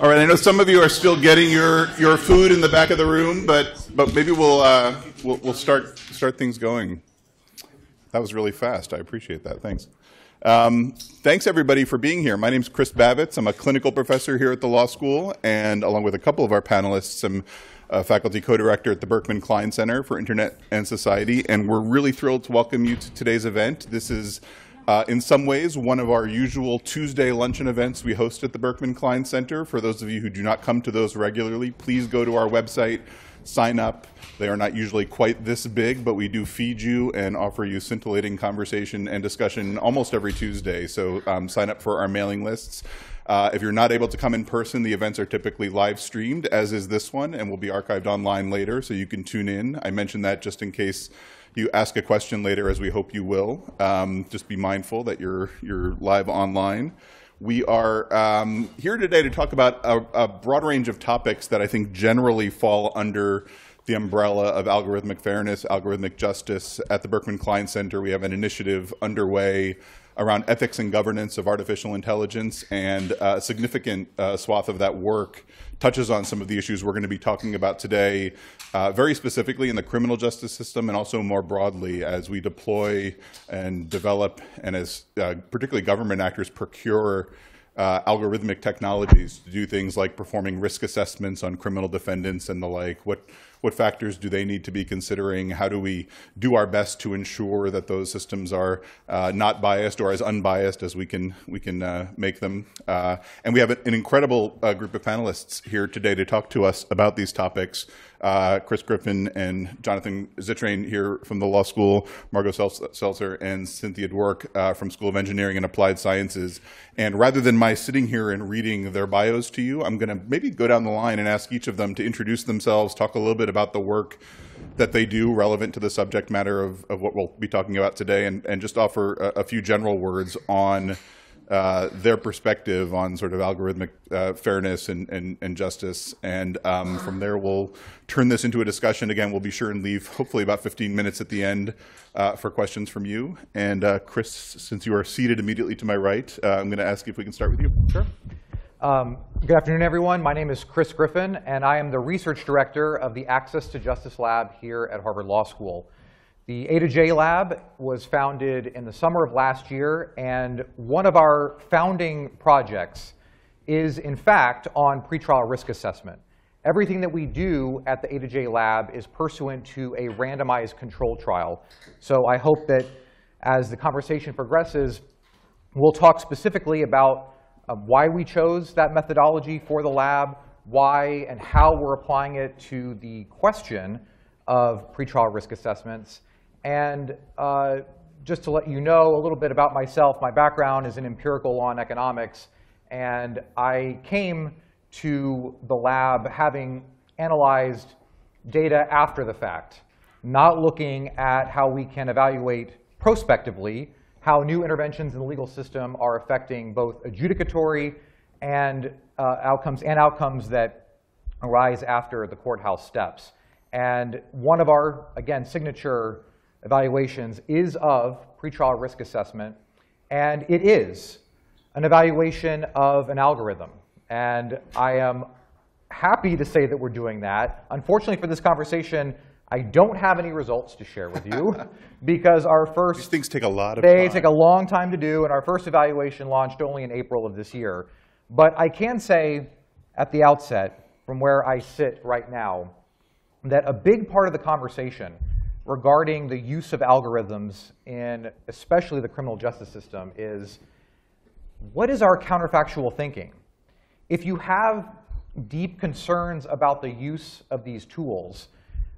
All right, I know some of you are still getting your, your food in the back of the room, but, but maybe we'll, uh, we'll, we'll start, start things going. That was really fast. I appreciate that. Thanks. Um, thanks, everybody, for being here. My name is Chris Bavitz. I'm a clinical professor here at the law school, and along with a couple of our panelists, I'm a faculty co-director at the Berkman Klein Center for Internet and Society, and we're really thrilled to welcome you to today's event. This is uh, in some ways, one of our usual Tuesday luncheon events we host at the Berkman Klein Center. For those of you who do not come to those regularly, please go to our website, sign up. They are not usually quite this big, but we do feed you and offer you scintillating conversation and discussion almost every Tuesday. So um, sign up for our mailing lists. Uh, if you're not able to come in person, the events are typically live streamed, as is this one, and will be archived online later, so you can tune in. I mentioned that just in case you ask a question later, as we hope you will. Um, just be mindful that you're, you're live online. We are um, here today to talk about a, a, broad range of topics that I think generally fall under the umbrella of algorithmic fairness, algorithmic justice. At the Berkman Klein Center, we have an initiative underway around ethics and governance of artificial intelligence, and a significant uh, swath of that work touches on some of the issues we're going to be talking about today, uh, very specifically in the criminal justice system and also more broadly as we deploy and develop and as uh, particularly government actors procure uh, algorithmic technologies to do things like performing risk assessments on criminal defendants and the like. What what factors do they need to be considering? How do we do our best to ensure that those systems are uh, not biased or as unbiased as we can we can uh, make them? Uh, and we have an incredible uh, group of panelists here today to talk to us about these topics uh, Chris Griffin and Jonathan Zittrain here from the law school, Margo Seltzer and Cynthia Dwork uh, from School of Engineering and Applied Sciences. And rather than my sitting here and reading their bios to you, I'm going to maybe go down the line and ask each of them to introduce themselves, talk a little bit about the work that they do relevant to the subject matter of, of what we'll be talking about today, and, and just offer a, a few general words on uh, their perspective on sort of algorithmic uh, fairness and, and, and, justice. And um, from there, we'll turn this into a discussion. Again, we'll be sure and leave hopefully about 15 minutes at the end uh, for questions from you. And uh, Chris, since you are seated immediately to my right, uh, I'm going to ask if we can start with you. Sure. Um, good afternoon, everyone. My name is Chris Griffin, and I am the research director of the Access to Justice Lab here at Harvard Law School. The A to J Lab was founded in the summer of last year, and one of our founding projects is, in fact, on pretrial risk assessment. Everything that we do at the A to J Lab is pursuant to a randomized control trial. So I hope that as the conversation progresses, we'll talk specifically about uh, why we chose that methodology for the lab, why and how we're applying it to the question of pretrial risk assessments, and uh, just to let you know a little bit about myself, my background is in empirical law and economics. And I came to the lab having analyzed data after the fact, not looking at how we can evaluate prospectively how new interventions in the legal system are affecting both adjudicatory and uh, outcomes and outcomes that arise after the courthouse steps. And one of our, again, signature evaluations is of pretrial risk assessment, and it is an evaluation of an algorithm. And I am happy to say that we're doing that. Unfortunately for this conversation, I don't have any results to share with you because our first These things take a lot of they time. take a long time to do, and our first evaluation launched only in April of this year. But I can say at the outset, from where I sit right now, that a big part of the conversation regarding the use of algorithms in especially the criminal justice system is what is our counterfactual thinking? If you have deep concerns about the use of these tools,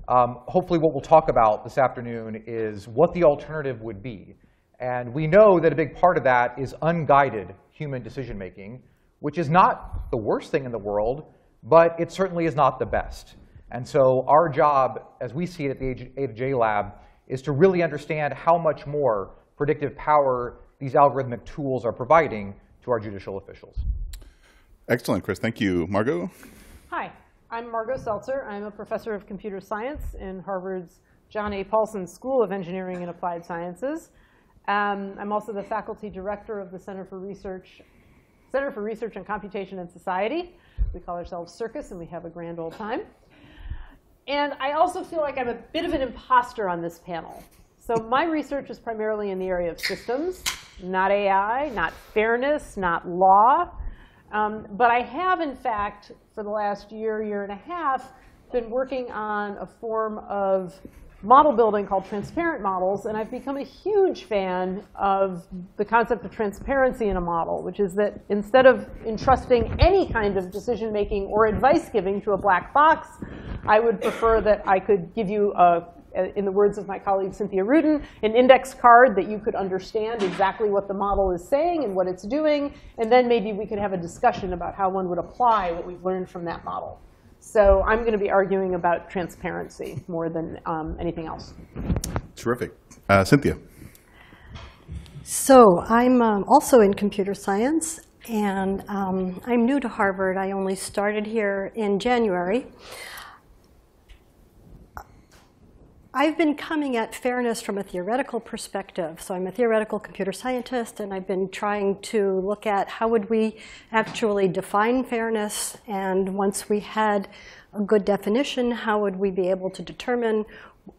um, hopefully what we'll talk about this afternoon is what the alternative would be. And we know that a big part of that is unguided human decision making, which is not the worst thing in the world, but it certainly is not the best. And so our job, as we see it at the A to J Lab, is to really understand how much more predictive power these algorithmic tools are providing to our judicial officials. Excellent, Chris. Thank you. Margo? Hi, I'm Margo Seltzer. I'm a professor of computer science in Harvard's John A. Paulson School of Engineering and Applied Sciences. Um, I'm also the faculty director of the Center for Research, Center for Research and Computation and Society, We call ourselves Circus, and we have a grand old time. And I also feel like I'm a bit of an imposter on this panel. So my research is primarily in the area of systems, not AI, not fairness, not law. Um, but I have, in fact, for the last year, year and a half, been working on a form of model building called transparent models, and I've become a huge fan of the concept of transparency in a model, which is that instead of entrusting any kind of decision making or advice giving to a black box, I would prefer that I could give you a in the words of my colleague Cynthia Rudin, an index card that you could understand exactly what the model is saying and what it's doing, and then maybe we could have a discussion about how one would apply what we've learned from that model. So I'm going to be arguing about transparency more than um, anything else. Terrific. Uh, Cynthia. So I'm um, also in computer science, and um, I'm new to Harvard. I only started here in January. I've been coming at fairness from a theoretical perspective. So I'm a theoretical computer scientist, and I've been trying to look at how would we actually define fairness. And once we had a good definition, how would we be able to determine,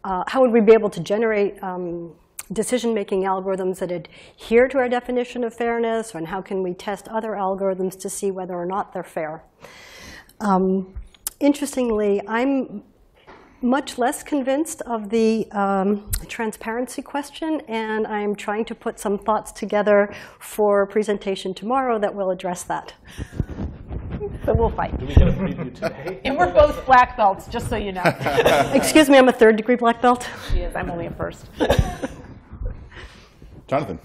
uh, how would we be able to generate um, decision-making algorithms that adhere to our definition of fairness, and how can we test other algorithms to see whether or not they're fair. Um, interestingly, I'm much less convinced of the um, transparency question, and I'm trying to put some thoughts together for presentation tomorrow that will address that. So we'll fight. Do we get a preview today? And we're both black belts, just so you know. Excuse me, I'm a third degree black belt. She is. I'm only a first. Jonathan.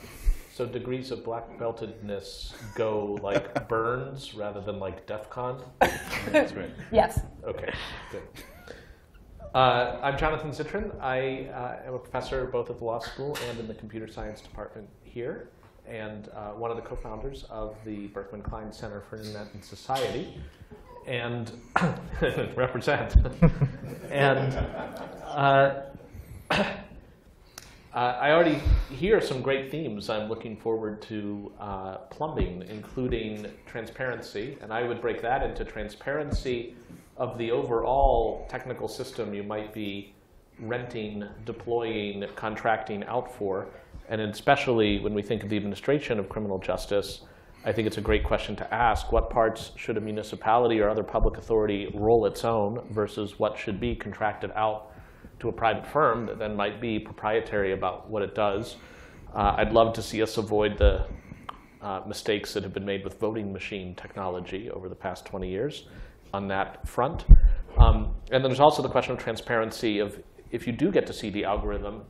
So degrees of black beltedness go like burns rather than like DEF CON? That's right. Yes. Okay, good. Uh, I'm Jonathan Zittrain. I uh, am a professor both at the law school and in the computer science department here, and uh, one of the co-founders of the Berkman Klein Center for Internet and Society, and represent. and uh, Uh, I already hear some great themes I'm looking forward to uh, plumbing, including transparency. And I would break that into transparency of the overall technical system you might be renting, deploying, contracting out for. And especially when we think of the administration of criminal justice, I think it's a great question to ask. What parts should a municipality or other public authority roll its own versus what should be contracted out to a private firm that then might be proprietary about what it does. Uh, I'd love to see us avoid the uh, mistakes that have been made with voting machine technology over the past 20 years on that front. Um, and then there's also the question of transparency of if you do get to see the algorithm,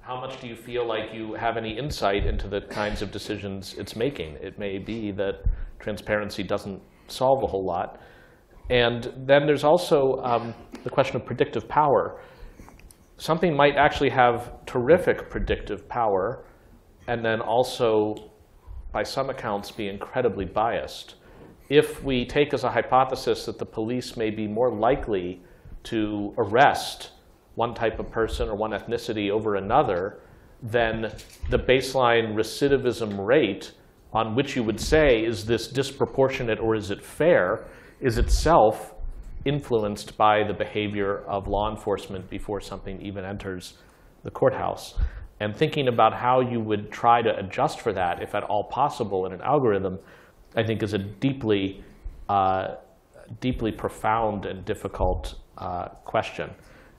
how much do you feel like you have any insight into the kinds of decisions it's making? It may be that transparency doesn't solve a whole lot. And then there's also um, the question of predictive power something might actually have terrific predictive power and then also, by some accounts, be incredibly biased. If we take as a hypothesis that the police may be more likely to arrest one type of person or one ethnicity over another, then the baseline recidivism rate on which you would say, is this disproportionate or is it fair, is itself influenced by the behavior of law enforcement before something even enters the courthouse. And thinking about how you would try to adjust for that, if at all possible, in an algorithm, I think is a deeply, uh, deeply profound and difficult uh, question.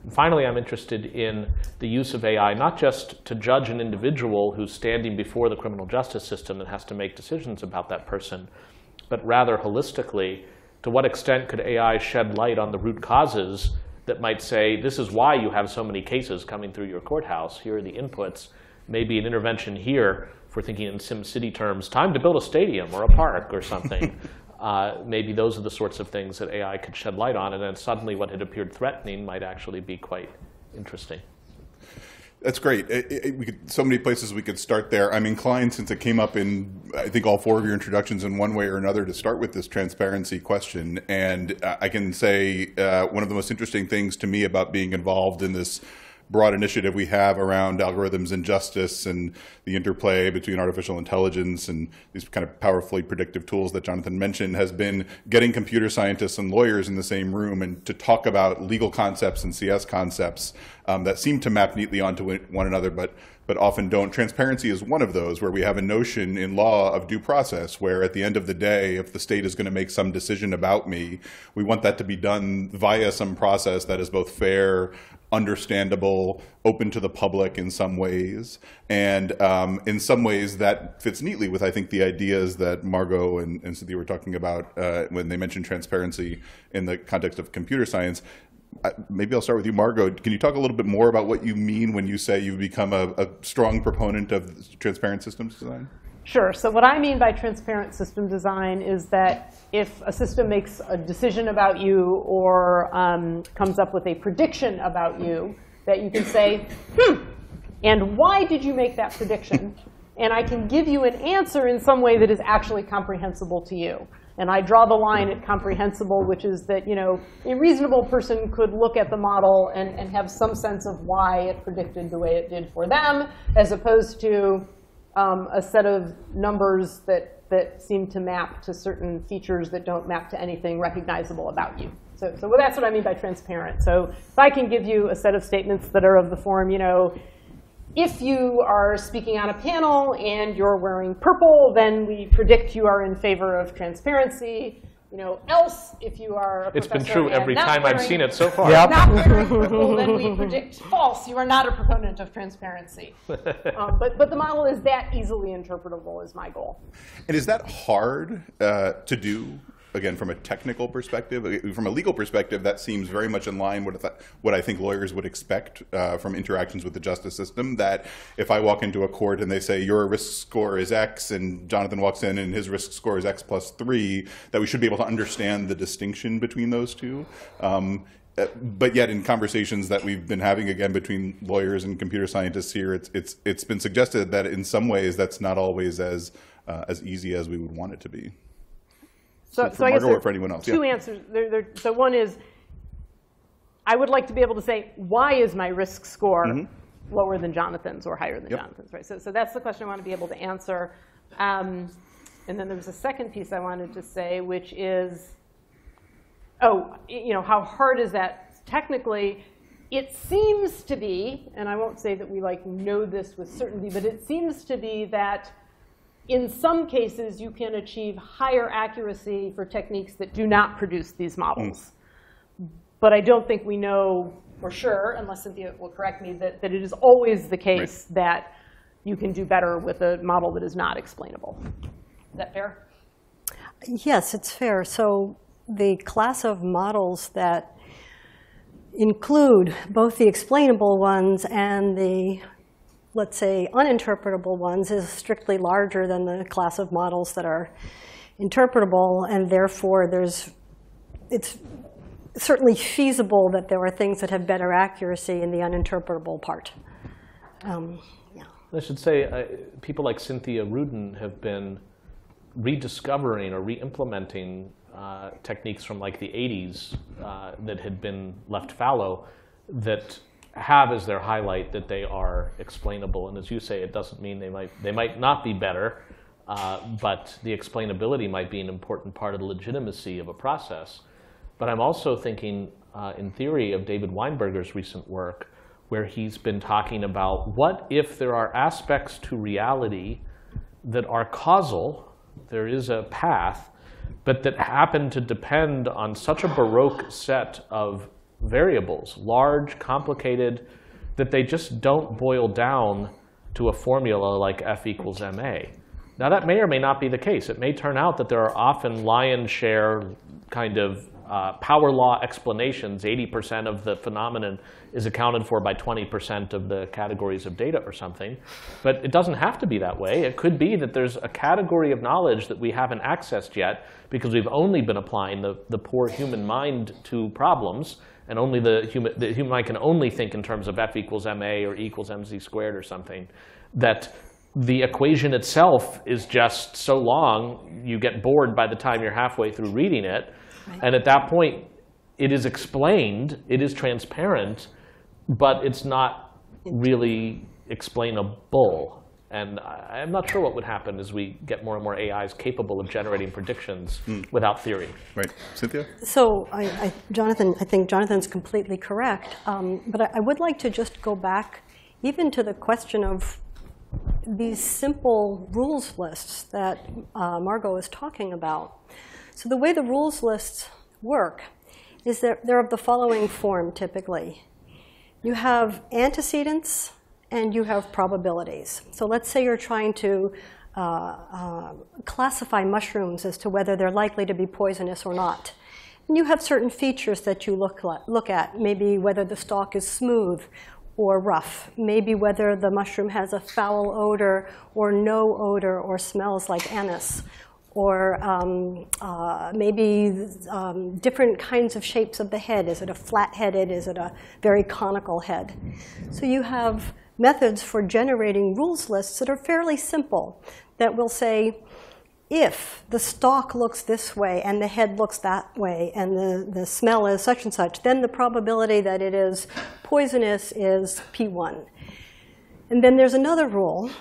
And finally, I'm interested in the use of AI, not just to judge an individual who's standing before the criminal justice system and has to make decisions about that person, but rather holistically to what extent could AI shed light on the root causes that might say, this is why you have so many cases coming through your courthouse. Here are the inputs. Maybe an intervention here, if we're thinking in SimCity terms, time to build a stadium or a park or something. uh, maybe those are the sorts of things that AI could shed light on. And then suddenly what had appeared threatening might actually be quite interesting. That's great. It, it, we could, so many places we could start there. I'm inclined, since it came up in, I think, all four of your introductions in one way or another, to start with this transparency question. And I can say uh, one of the most interesting things to me about being involved in this broad initiative we have around algorithms and justice and the interplay between artificial intelligence and these kind of powerfully predictive tools that Jonathan mentioned has been getting computer scientists and lawyers in the same room and to talk about legal concepts and CS concepts um, that seem to map neatly onto one another, but but often don't. Transparency is one of those where we have a notion in law of due process where at the end of the day, if the state is going to make some decision about me, we want that to be done via some process that is both fair, understandable, open to the public in some ways. And um, in some ways that fits neatly with, I think, the ideas that Margo and, and Cynthia were talking about uh, when they mentioned transparency in the context of computer science maybe I'll start with you, Margo. Can you talk a little bit more about what you mean when you say you've become a, a strong proponent of transparent systems design? Sure. So what I mean by transparent system design is that if a system makes a decision about you or um, comes up with a prediction about you, that you can say, hmm, and why did you make that prediction? And I can give you an answer in some way that is actually comprehensible to you. And I draw the line at comprehensible, which is that you know a reasonable person could look at the model and, and have some sense of why it predicted the way it did for them, as opposed to um, a set of numbers that, that seem to map to certain features that don't map to anything recognizable about you. So, so well, that's what I mean by transparent. So if I can give you a set of statements that are of the form, you know, if you are speaking on a panel and you're wearing purple, then we predict you are in favor of transparency. You know, else, if you are It's been true every time wearing, I've seen it so far. Yep. Not wearing purple, then we predict false. You are not a proponent of transparency. Um, but, but the model is that easily interpretable is my goal. And is that hard uh, to do? Again, from a technical perspective, uh, from a legal perspective, that seems very much in line with what I think lawyers would expect uh, from interactions with the justice system. That if I walk into a court and they say your risk score is X, and Jonathan walks in and his risk score is X plus three, that we should be able to understand the distinction between those two. Um, uh, but yet, in conversations that we've been having again between lawyers and computer scientists here, it's it's it's been suggested that in some ways that's not always as uh, as easy as we would want it to be. So, for so I guess or for anyone else, Two yeah. answers. There, there, so one is, I would like to be able to say, why is my risk score lower than Jonathan's or higher than. Yep. Jonathan's? Right. So, so that's the question I want to be able to answer. Um, and then there was a second piece I wanted to say, which is, oh, you know, how hard is that technically? It seems to be, and I won't say that we like know this with certainty, but it seems to be that in some cases, you can achieve higher accuracy for techniques that do not produce these models. Mm. But I don't think we know for sure, unless Cynthia will correct me, that, that it is always the case that you can do better with a model that is not explainable. Is that fair? Yes, it's fair. So the class of models that include both the explainable ones and the, let's say, uninterpretable ones is strictly larger than the class of models that are interpretable, and therefore there's, it's certainly feasible that there are things that have better accuracy in the uninterpretable part. Um, yeah. I should say, uh, people like Cynthia Rudin have been rediscovering or re-implementing uh, techniques from like the 80s uh, that had been left fallow that have as their highlight that they are explainable. And as you say, it doesn't mean they might, they might not be better, uh, but the explainability might be an important part of the legitimacy of a process. But I'm also thinking uh, in theory of David Weinberger's recent work, where he's been talking about what if there are aspects to reality that are causal, there is a path, but that happen to depend on such a baroque set of variables, large, complicated, that they just don't boil down to a formula like F equals ma. Now, that may or may not be the case. It may turn out that there are often lion's share kind of uh, power law explanations. 80% of the phenomenon is accounted for by 20% of the categories of data or something. But it doesn't have to be that way. It could be that there's a category of knowledge that we haven't accessed yet because we've only been applying the, the poor human mind to problems. And only the human, the human mind can only think in terms of f equals ma or e equals mc squared or something. That the equation itself is just so long, you get bored by the time you're halfway through reading it. And at that point, it is explained, it is transparent, but it's not really explainable. And I- I'm not sure what would happen as we get more and more AIs capable of generating predictions without theory. Right. Cynthia? So, I, I, Jonathan, I think Jonathan's completely correct. Um, but I, I would like to just go back even to the question of these simple rules lists that uh, Margo is talking about. So, the way the rules lists work is that they're of the following form typically you have antecedents and you have probabilities. So, let's say you're trying to uh, uh, classify mushrooms as to whether they're likely to be poisonous or not. And you have certain features that you look, look at, maybe whether the stalk is smooth or rough, maybe whether the mushroom has a foul odor or no odor or smells like anise, or um, uh, maybe um, different kinds of shapes of the head. Is it a flat-headed? Is it a very conical head? So you have methods for generating rules lists that are fairly simple that will say, if the stalk looks this way and the head looks that way and the, the smell is such and such, then the probability that it is poisonous is P1. And then there's another rule,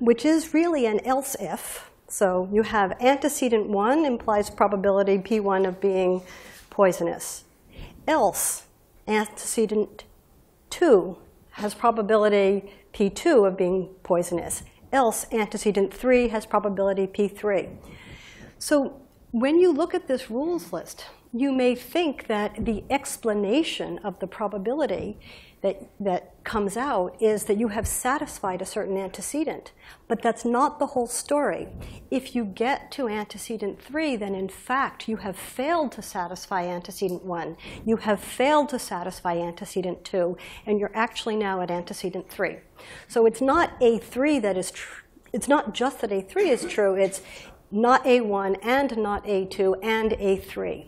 which is really an else if. So you have antecedent 1 implies probability P1 of being poisonous. Else, antecedent 2 has probability P2 of being poisonous. Else, antecedent 3 has probability P3. So when you look at this rules list, you may think that the explanation of the probability that, that comes out is that you have satisfied a certain antecedent. But that's not the whole story. If you get to antecedent 3, then in fact you have failed to satisfy antecedent 1. You have failed to satisfy antecedent 2, and you're actually now at antecedent 3. So it's not A3 that is true. It's not just that A3 is true, it's not A1 and not A2 and A3.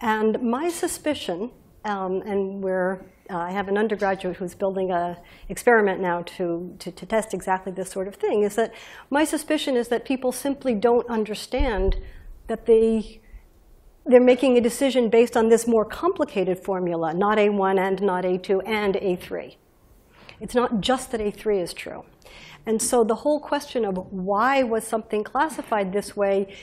And my suspicion, um, and we're, uh, I have an undergraduate who's building an experiment now to, to, to test exactly this sort of thing, is that my suspicion is that people simply don't understand that they, they're making a decision based on this more complicated formula, not A1 and not A2 and A3. It's not just that A3 is true. And so the whole question of why was something classified this way,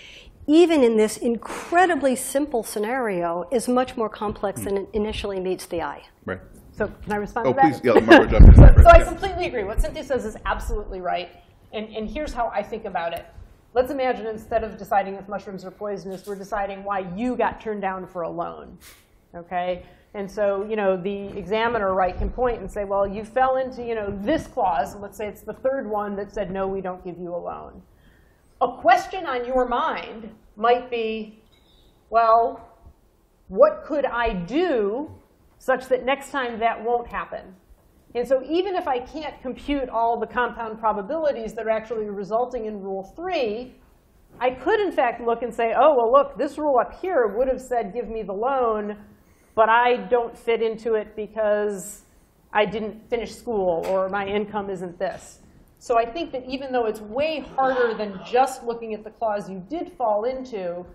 even in this incredibly simple scenario, is much more complex than it initially meets the eye. Right. So can I respond Oh, to that? please, yeah, Margaret. So, I yeah. completely agree. What Cynthia says is absolutely right. And, and here's how I think about it. Let's imagine instead of deciding if mushrooms are poisonous, we're deciding why you got turned down for a loan. Okay? And so, you know, the examiner, right, can point and say, well, you fell into, you know, this clause. Let's say it's the third one that said, no, we don't give you a loan. A question on your mind might be, well, what could I do such that next time that won't happen? And so even if I can't compute all the compound probabilities that are actually resulting in rule 3, I could in fact look and say, oh, well, look, this rule up here would have said give me the loan, but I don't fit into it because I didn't finish school or my income isn't this. So I think that even though it's way harder than just looking at the clause you did fall into,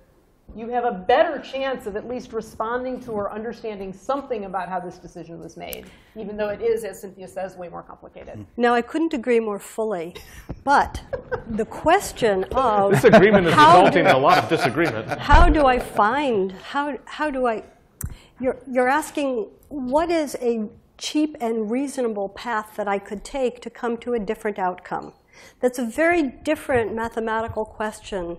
you have a better chance of at least responding to or understanding something about how this decision was made, even though it is, as Cynthia says, way more complicated. Hmm. Now, I couldn't agree more fully, but the question of This agreement is resulting do- in a lot of disagreement. how do I find, how, how do I, you're, you're asking what is a cheap and reasonable path that I could take to come to a different outcome? That's a very different mathematical question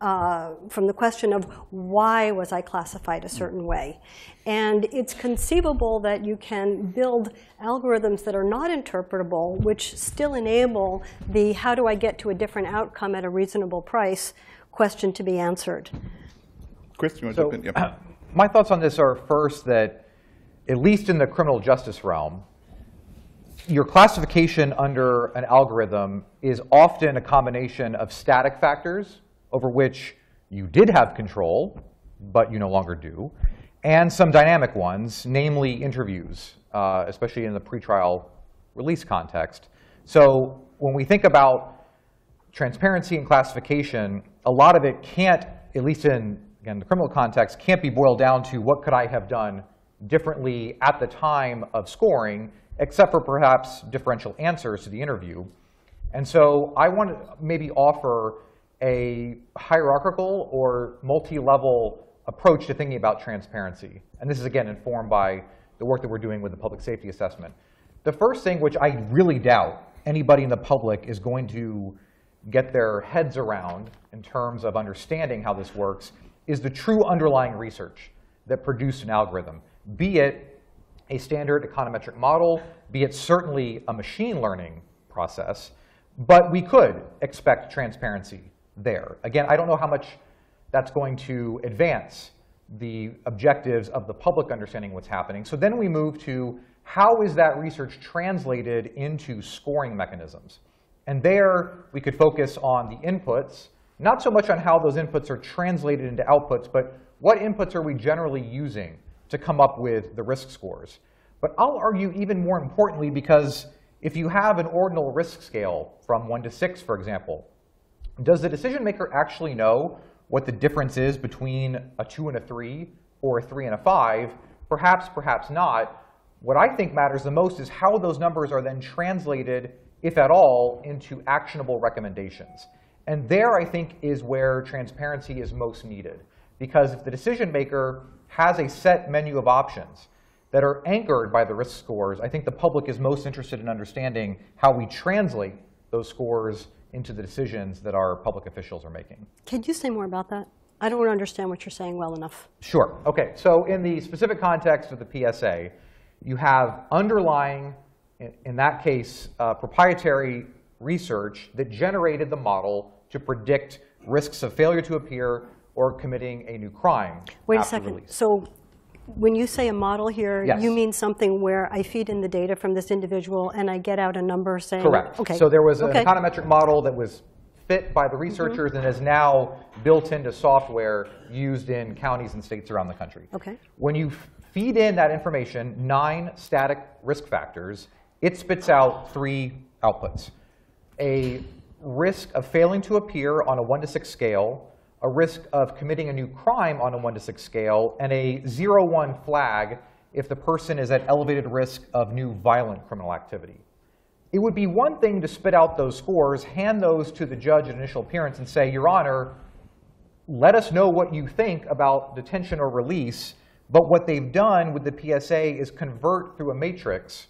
uh, from the question of why was I classified a certain way. And it's conceivable that you can build algorithms that are not interpretable, which still enable the how do I get to a different outcome at a reasonable price question to be answered. Chris, you want to So, jump in? Yeah. my thoughts on this are first that, at least in the criminal justice realm, your classification under an algorithm is often a combination of static factors over which you did have control, but you no longer do, and some dynamic ones, namely interviews, uh, especially in the pretrial release context. So when we think about transparency and classification, a lot of it can't, at least in again, the criminal context, can't be boiled down to what could I have done differently at the time of scoring, except for perhaps differential answers to the interview. And so I want to maybe offer a hierarchical or multi-level approach to thinking about transparency. And this is, again, informed by the work that we're doing with the public safety assessment. The first thing, which I really doubt anybody in the public is going to get their heads around in terms of understanding how this works, is the true underlying research that produced an algorithm, be it a standard econometric model, be it certainly a machine learning process, but we could expect transparency there. Again, I don't know how much that's going to advance the objectives of the public understanding what's happening. So then we move to how is that research translated into scoring mechanisms? And there we could focus on the inputs, not so much on how those inputs are translated into outputs, but what inputs are we generally using to come up with the risk scores? But I'll argue even more importantly because if you have an ordinal risk scale from 1 to 6, for example, does the decision maker actually know what the difference is between a 2 and a 3 or a 3 and a 5? Perhaps, perhaps not. What I think matters the most is how those numbers are then translated, if at all, into actionable recommendations. And there, I think, is where transparency is most needed. Because if the decision maker has a set menu of options that are anchored by the risk scores, I think the public is most interested in understanding how we translate those scores into the decisions that our public officials are making. Can you say more about that? I don't understand what you're saying well enough. Sure. OK, so in the specific context of the PSA, you have underlying, in, that case, uh, proprietary research that generated the model to predict risks of failure to appear or committing a new crime. Wait a second. release. So when you say a model here, Yes. you mean something where I feed in the data from this individual and I get out a number saying, Correct. Okay. So there was an Okay. econometric model that was fit by the researchers mm-hmm. and is now built into software used in counties and states around the country. Okay. When you feed in that information, nine static risk factors, it spits out three outputs. A risk of failing to appear on a 1 to 6 scale, a risk of committing a new crime on a 1 to 6 scale, and a 0 1 flag if the person is at elevated risk of new violent criminal activity. It would be one thing to spit out those scores, hand those to the judge at initial appearance, and say, Your Honor, let us know what you think about detention or release. But what they've done with the PSA is convert through a matrix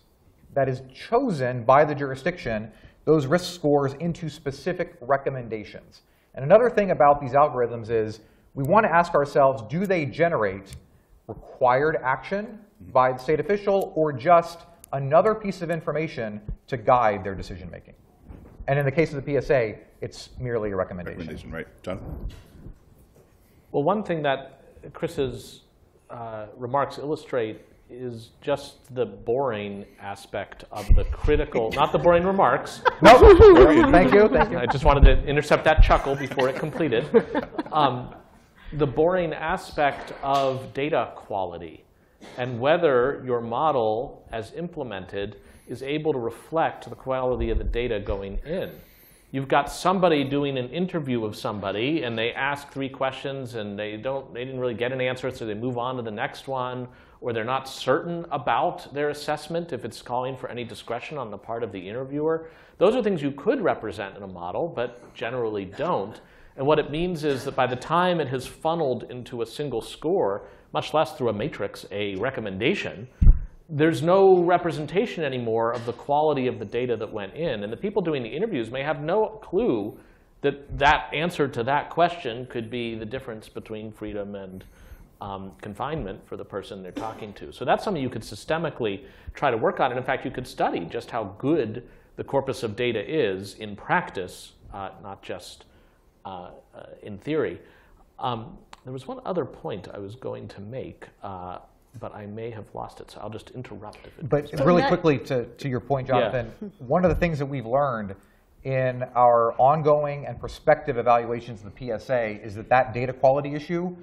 that is chosen by the jurisdiction those risk scores into specific recommendations. And another thing about these algorithms is we want to ask ourselves, do they generate required action by the state official or just another piece of information to guide their decision making? And in the case of the PSA, it's merely a recommendation. Recommendation, right. John? Well, one thing that Chris's uh, remarks illustrate is just the boring aspect of the critical, not the boring remarks. No, thank you, thank you. I just wanted to intercept that chuckle before it completed. Um, the boring aspect of data quality and whether your model, as implemented, is able to reflect the quality of the data going in. You've got somebody doing an interview of somebody, and they ask three questions, and they don't, they didn't really get an answer, so they move on to the next one, or they're not certain about their assessment if it's calling for any discretion on the part of the interviewer. Those are things you could represent in a model, but generally don't. And what it means is that by the time it has funneled into a single score, much less through a matrix, a recommendation, there's no representation anymore of the quality of the data that went in. And the people doing the interviews may have no clue that that answer to that question could be the difference between freedom and um, confinement for the person they're talking to. So that's something you could systemically try to work on. And in fact, you could study just how good the corpus of data is in practice, uh, not just uh, uh, in theory. Um, there was one other point I was going to make, uh, but I may have lost it, so I'll just interrupt if it But So really that- quickly to, to your point, Yeah. Jonathan, one of the things that we've learned in our ongoing and prospective evaluations of the PSA is that that data quality issue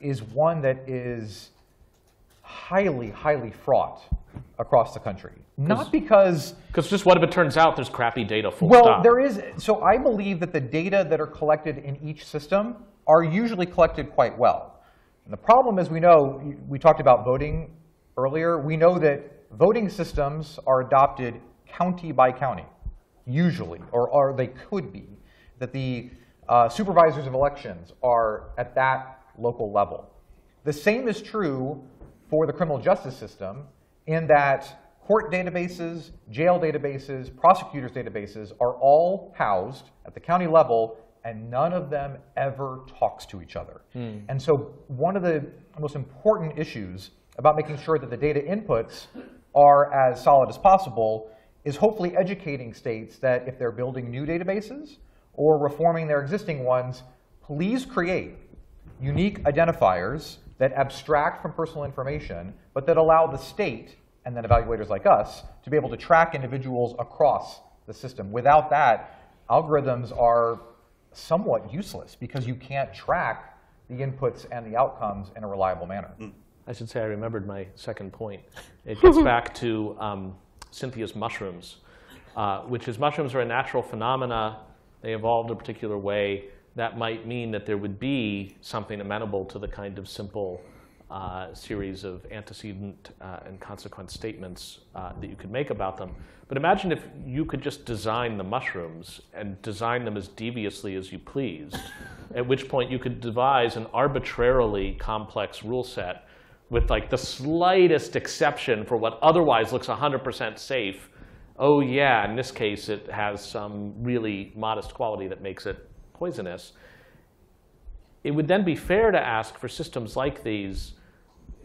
is one that is highly, highly fraught across the country. Not because Because just what if it turns out there's crappy data full well, stop? there is. So I believe that the data that are collected in each system are usually collected quite well. And the problem, is we know, we talked about voting earlier, we know that voting systems are adopted county by county, usually, or, or they could be, that the uh, supervisors of elections are at that local level. The same is true for the criminal justice system in that court databases, jail databases, prosecutors' databases are all housed at the county level and none of them ever talks to each other. Hmm. And so one of the most important issues about making sure that the data inputs are as solid as possible is hopefully educating states that if they're building new databases or reforming their existing ones, please create unique identifiers that abstract from personal information, but that allow the state and then evaluators like us to be able to track individuals across the system. Without that, algorithms are somewhat useless because you can't track the inputs and the outcomes in a reliable manner. I should say I remembered my second point. It gets back to um, Cynthia's mushrooms, uh, which is mushrooms are a natural phenomena. They evolved a particular way. That might mean that there would be something amenable to the kind of simple uh, series of antecedent uh, and consequent statements uh, that you could make about them. But imagine if you could just design the mushrooms and design them as deviously as you pleased, at which point you could devise an arbitrarily complex rule set with like the slightest exception for what otherwise looks 100% safe. Oh yeah, in this case it has some really modest quality that makes it poisonous. It would then be fair to ask for systems like these,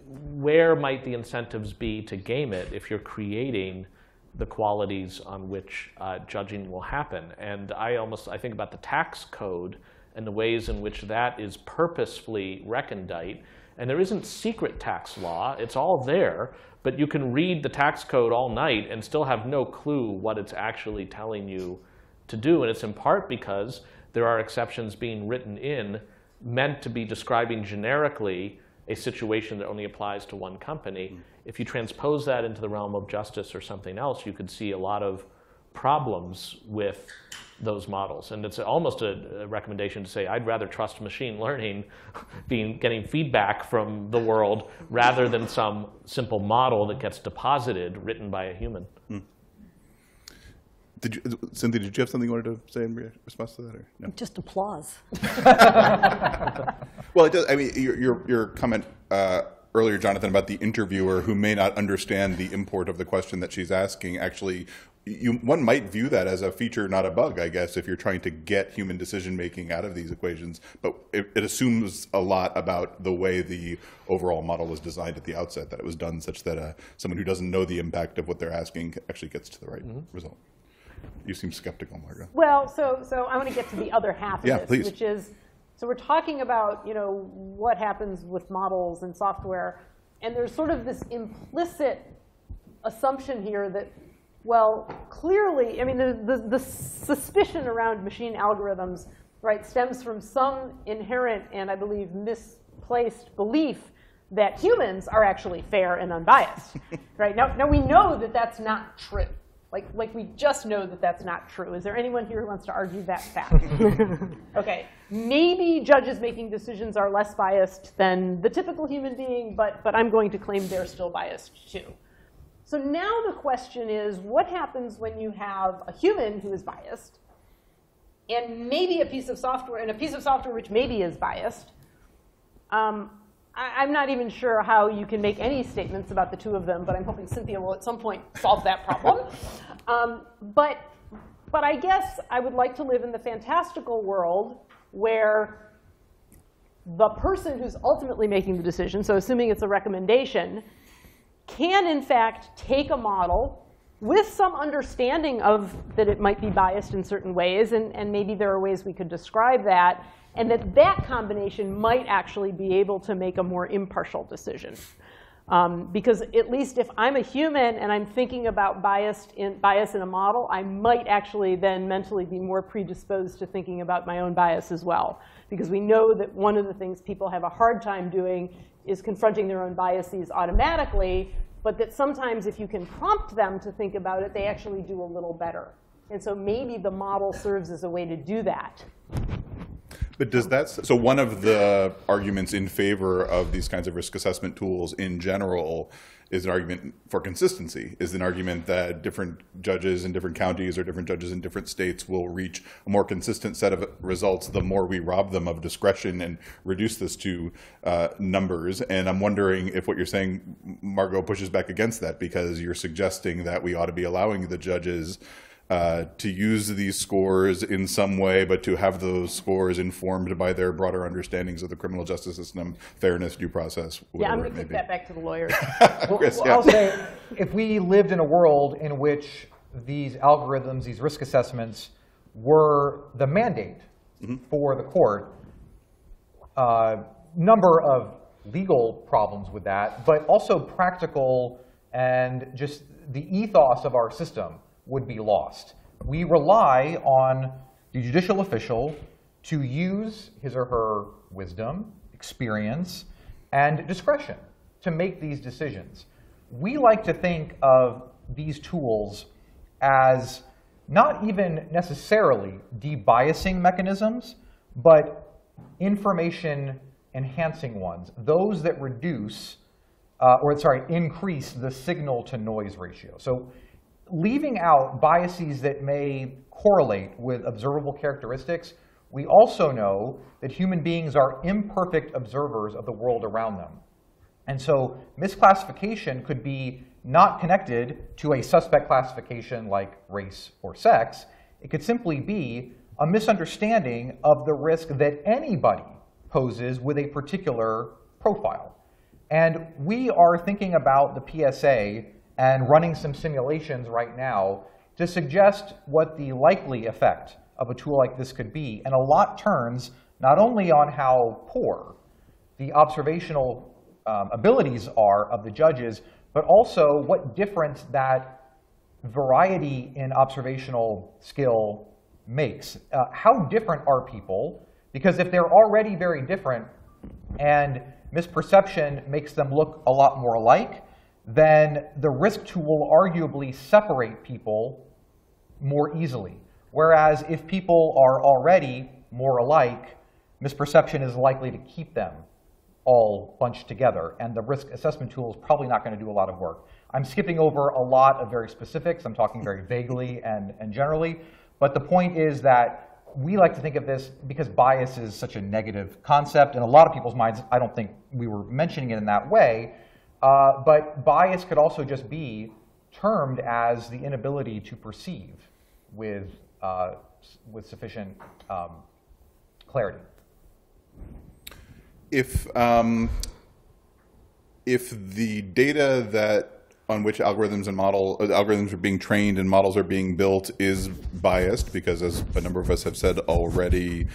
where might the incentives be to game it if you're creating the qualities on which uh, judging will happen? And I almost I think about the tax code and the ways in which that is purposefully recondite. And there isn't secret tax law; it's all there. But you can read the tax code all night and still have no clue what it's actually telling you to do. And it's in part because there are exceptions being written in meant to be describing generically a situation that only applies to one company. Hmm. If you transpose that into the realm of justice or something else, you could see a lot of problems with those models. And it's almost a, a recommendation to say, I'd rather trust machine learning being getting feedback from the world rather than some simple model that gets deposited written by a human. Did you, Cynthia, did you have something you wanted to say in response to that? Or? No. Just applause. Well, it does. I mean, your your, your comment uh, earlier, Jonathan, about the interviewer who may not understand the import of the question that she's asking. Actually, you one might view that as a feature, not a bug. I guess if you're trying to get human decision making out of these equations, but it, it assumes a lot about the way the overall model was designed at the outset. That it was done such that uh, someone who doesn't know the impact of what they're asking actually gets to the right result. You seem skeptical, Margo. Well, so, so I want to get to the other half of Yeah, this, please. which is, so we're talking about, you know, what happens with models and software, and there's sort of this implicit assumption here that, well, clearly, I mean, the, the, the suspicion around machine algorithms, right, stems from some inherent and I believe misplaced belief that humans are actually fair and unbiased, right? Now, now we know that that's not true. Like, like we just know that that's not true. Is there anyone here who wants to argue that fact? okay, maybe judges making decisions are less biased than the typical human being, but, but I'm going to claim they're still biased too. So now the question is, what happens when you have a human who is biased, and maybe a piece of software, and a piece of software which maybe is biased? Um, I, I'm not even sure how you can make any statements about the two of them, but I'm hoping Cynthia will at some point solve that problem. Um, but, but I guess I would like to live in the fantastical world where the person who's ultimately making the decision, so assuming it's a recommendation, can in fact take a model with some understanding of that it might be biased in certain ways, and, and maybe there are ways we could describe that, and that that combination might actually be able to make a more impartial decision. Um, because at least if I'm a human and I'm thinking about bias in, bias in a model, I might actually then mentally be more predisposed to thinking about my own bias as well. Because we know that one of the things people have a hard time doing is confronting their own biases automatically, but that sometimes if you can prompt them to think about it, they actually do a little better. And so maybe the model serves as a way to do that. But does that, so one of the arguments in favor of these kinds of risk assessment tools in general is an argument for consistency, is an argument that different judges in different counties or different judges in different states will reach a more consistent set of results the more we rob them of discretion and reduce this to uh, numbers. And I'm wondering if what you're saying, Margo, pushes back against that because you're suggesting that we ought to be allowing the judges uh, to use these scores in some way, but to have those scores informed by their broader understandings of the criminal justice system, fairness, due process, Yeah, I'm going to may kick that back to the lawyers. Well, Chris, well, yeah. I'll say, if we lived in a world in which these algorithms, these risk assessments, were the mandate for the court, uh, number of legal problems with that, but also practical and just the ethos of our system would be lost. We rely on the judicial official to use his or her wisdom, experience, and discretion to make these decisions. We like to think of these tools as not even necessarily debiasing mechanisms, but information enhancing ones, those that reduce, uh, or sorry, increase the signal to noise ratio. So leaving out biases that may correlate with observable characteristics, we also know that human beings are imperfect observers of the world around them. And so misclassification could be not connected to a suspect classification like race or sex. It could simply be a misunderstanding of the risk that anybody poses with a particular profile. And we are thinking about the PSA and running some simulations right now to suggest what the likely effect of a tool like this could be. And a lot turns not only on how poor the observational um, abilities are of the judges, but also what difference that variety in observational skill makes. Uh, how different are people? Because if they're already very different and misperception makes them look a lot more alike, then the risk tool arguably separate people more easily. Whereas if people are already more alike, misperception is likely to keep them all bunched together, and the risk assessment tool is probably not going to do a lot of work. I'm skipping over a lot of very specifics. I'm talking very vaguely and, and generally, but the point is that we like to think of this because bias is such a negative concept. In a lot of people's minds, I don't think we were mentioning it in that way, uh, but bias could also just be termed as the inability to perceive with, uh, with sufficient um, clarity. If, um, if the data that on which algorithms and model uh, algorithms are being trained and models are being built is biased because as a number of us have said already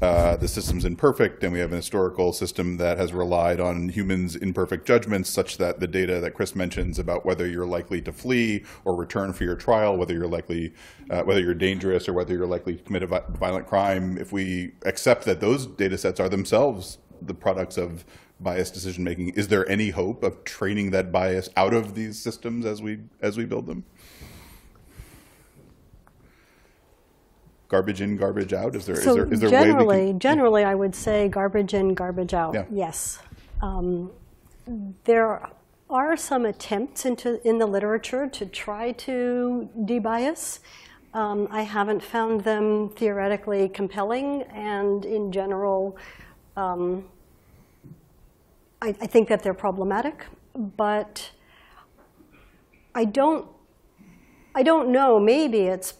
uh, the system's imperfect and we have an historical system that has relied on humans imperfect judgments such that the data that chris mentions about whether you're likely to flee or return for your trial whether you're likely uh, whether you're dangerous or whether you're likely to commit a vi- violent crime if we accept that those data sets are themselves the products of biased decision making. Is there any hope of training that bias out of these systems as we as we build them? Garbage in, garbage out. Is there is So there is there a way we generally, can? generally, I would say garbage in, garbage out. Yeah. Yes. Um, there are some attempts into in the literature to try to debias. Um, I haven't found them theoretically compelling, and in general, um, I, I think that they're problematic. But I don't. I don't know. Maybe it's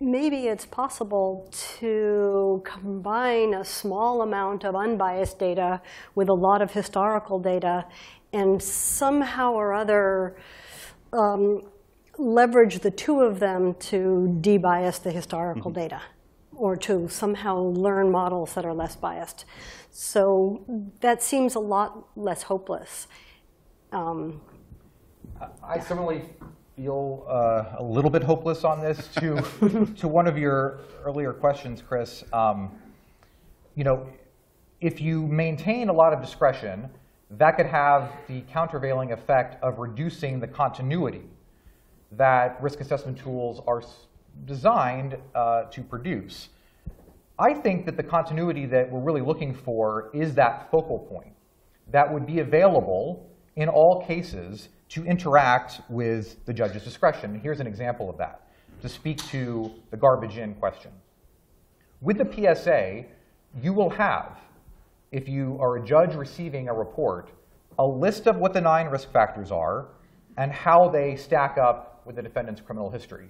maybe it's possible to combine a small amount of unbiased data with a lot of historical data and somehow or other um, leverage the two of them to debias the historical data or to somehow learn models that are less biased. So that seems a lot less hopeless. Um, I similarly feel uh, a little bit hopeless on this. To to one of your earlier questions, Chris, um, you know, if you maintain a lot of discretion, that could have the countervailing effect of reducing the continuity that risk assessment tools are designed uh, to produce. I think that the continuity that we're really looking for is that focal point that would be available in all cases to interact with the judge's discretion. Here's an example of that, to speak to the garbage in question. With the PSA, you will have, if you are a judge receiving a report, a list of what the nine risk factors are and how they stack up with the defendant's criminal history.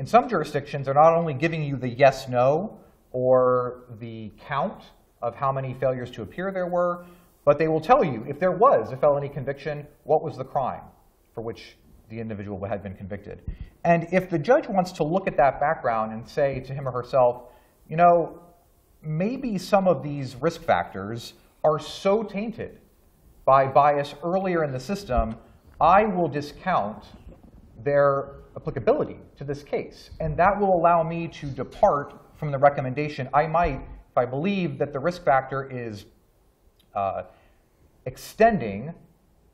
In some jurisdictions, they're not only giving you the yes, no, or the count of how many failures to appear there were, but they will tell you if there was a felony conviction, what was the crime for which the individual had been convicted. And if the judge wants to look at that background and say to him or herself, you know, maybe some of these risk factors are so tainted by bias earlier in the system, I will discount their applicability to this case. And that will allow me to depart from the recommendation. I might, if I believe that the risk factor is uh, extending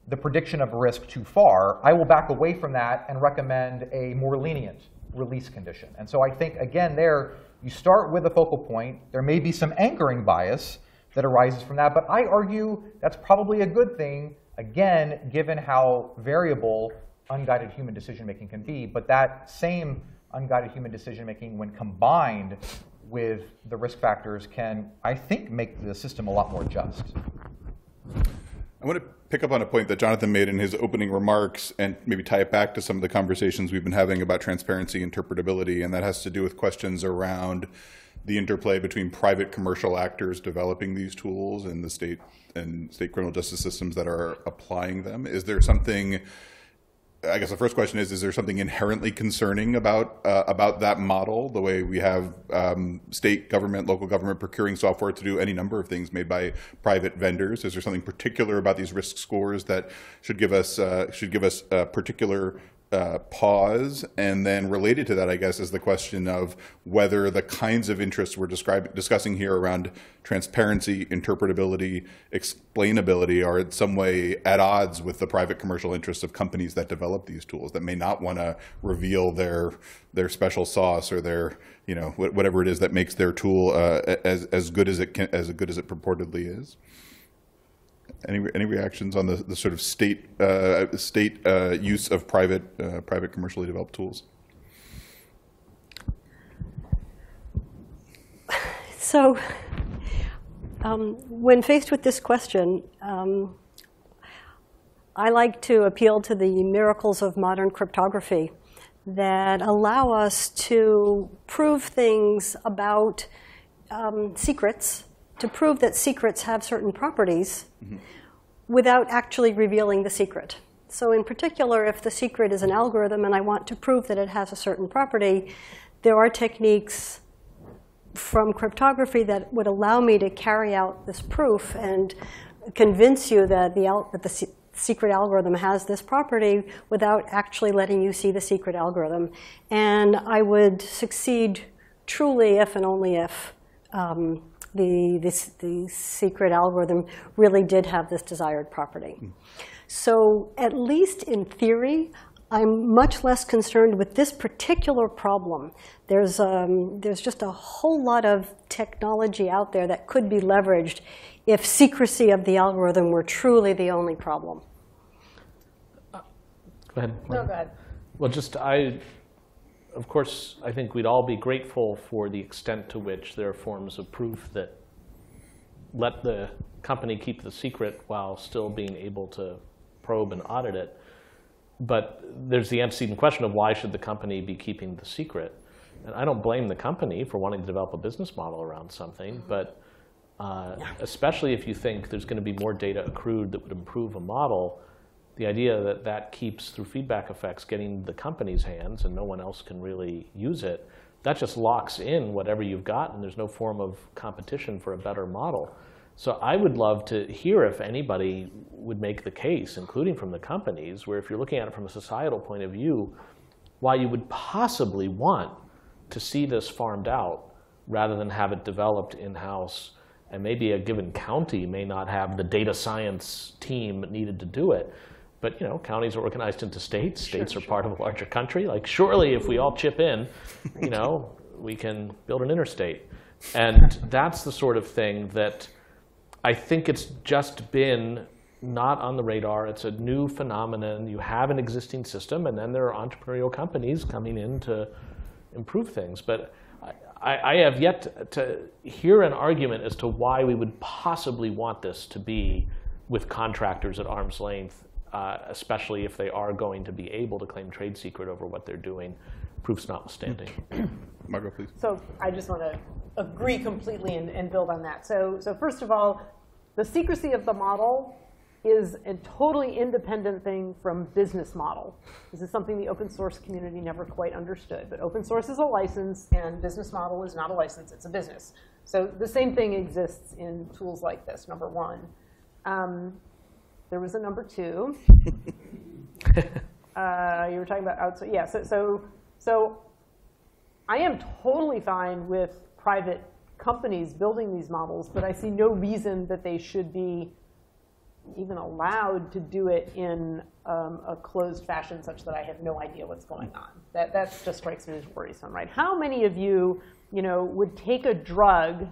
the prediction of risk too far, I will back away from that and recommend a more lenient release condition. And so I think, again, there, you start with a focal point. There may be some anchoring bias that arises from that, but I argue that's probably a good thing, again, given how variable unguided human decision making can be. But that same unguided human decision making, when combined with the risk factors, can, I think, make the system a lot more just. I want to pick up on a point that Jonathan made in his opening remarks and maybe tie it back to some of the conversations we've been having about transparency, interpretability, and that has to do with questions around the interplay between private commercial actors developing these tools and the state and state criminal justice systems that are applying them. Is there something I guess the first question is: Is there something inherently concerning about uh, about that model? The way we have um, state government, local government procuring software to do any number of things made by private vendors. Is there something particular about these risk scores that should give us uh, should give us a particular uh, pause. And then related to that, I guess, is the question of whether the kinds of interests we're discussing here around transparency, interpretability, explainability are in some way at odds with the private commercial interests of companies that develop these tools that may not want to reveal their their special sauce or their you know whatever it is that makes their tool uh, as as good as it can, as good as it purportedly is. Any, any reactions on the, the sort of state uh, state uh, use of private uh, private commercially developed tools? So, um, when faced with this question, um, I like to appeal to the miracles of modern cryptography that allow us to prove things about um, secrets to prove that secrets have certain properties mm-hmm. without actually revealing the secret. So in particular, if the secret is an algorithm and I want to prove that it has a certain property, there are techniques from cryptography that would allow me to carry out this proof and convince you that the, that the secret algorithm has this property without actually letting you see the secret algorithm. And I would succeed truly if and only if um, the, this, the secret algorithm really did have this desired property. Mm. So at least in theory, I'm much less concerned with this particular problem. There's, um, there's just a whole lot of technology out there that could be leveraged if secrecy of the algorithm were truly the only problem. Uh, go ahead. No, go ahead. Well, just I of course, I think we'd all be grateful for the extent to which there are forms of proof that let the company keep the secret while still being able to probe and audit it. But there's the antecedent question of why should the company be keeping the secret? And I don't blame the company for wanting to develop a business model around something, but uh, especially if you think there's going to be more data accrued that would improve a model, the idea that that keeps through feedback effects getting the company's hands and no one else can really use it, that just locks in whatever you've got and there's no form of competition for a better model. So I would love to hear if anybody would make the case, including from the companies, where if you're looking at it from a societal point of view, why you would possibly want to see this farmed out rather than have it developed in-house and maybe a given county may not have the data science team needed to do it. But you know, counties are organized into states. States sure, are sure. part of a larger country. Like surely, if we all chip in, you know, we can build an interstate. And that's the sort of thing that I think it's just been not on the radar. It's a new phenomenon. You have an existing system, and then there are entrepreneurial companies coming in to improve things. But I, I have yet to hear an argument as to why we would possibly want this to be with contractors at arm's length, uh, especially if they are going to be able to claim trade secret over what they're doing, proofs notwithstanding. Margo, please. So I just want to agree completely and, and build on that. So, so first of all, the secrecy of the model is a totally independent thing from business model. This is something the open source community never quite understood. But open source is a license, and business model is not a license, it's a business. So the same thing exists in tools like this, number one. Um, there was a number two. uh, you were talking about outside. Yeah, so, so, so I am totally fine with private companies building these models, but I see no reason that they should be even allowed to do it in um, a closed fashion such that I have no idea what's going on. That, that just strikes me as worrisome, right? How many of you, you know, would take a drug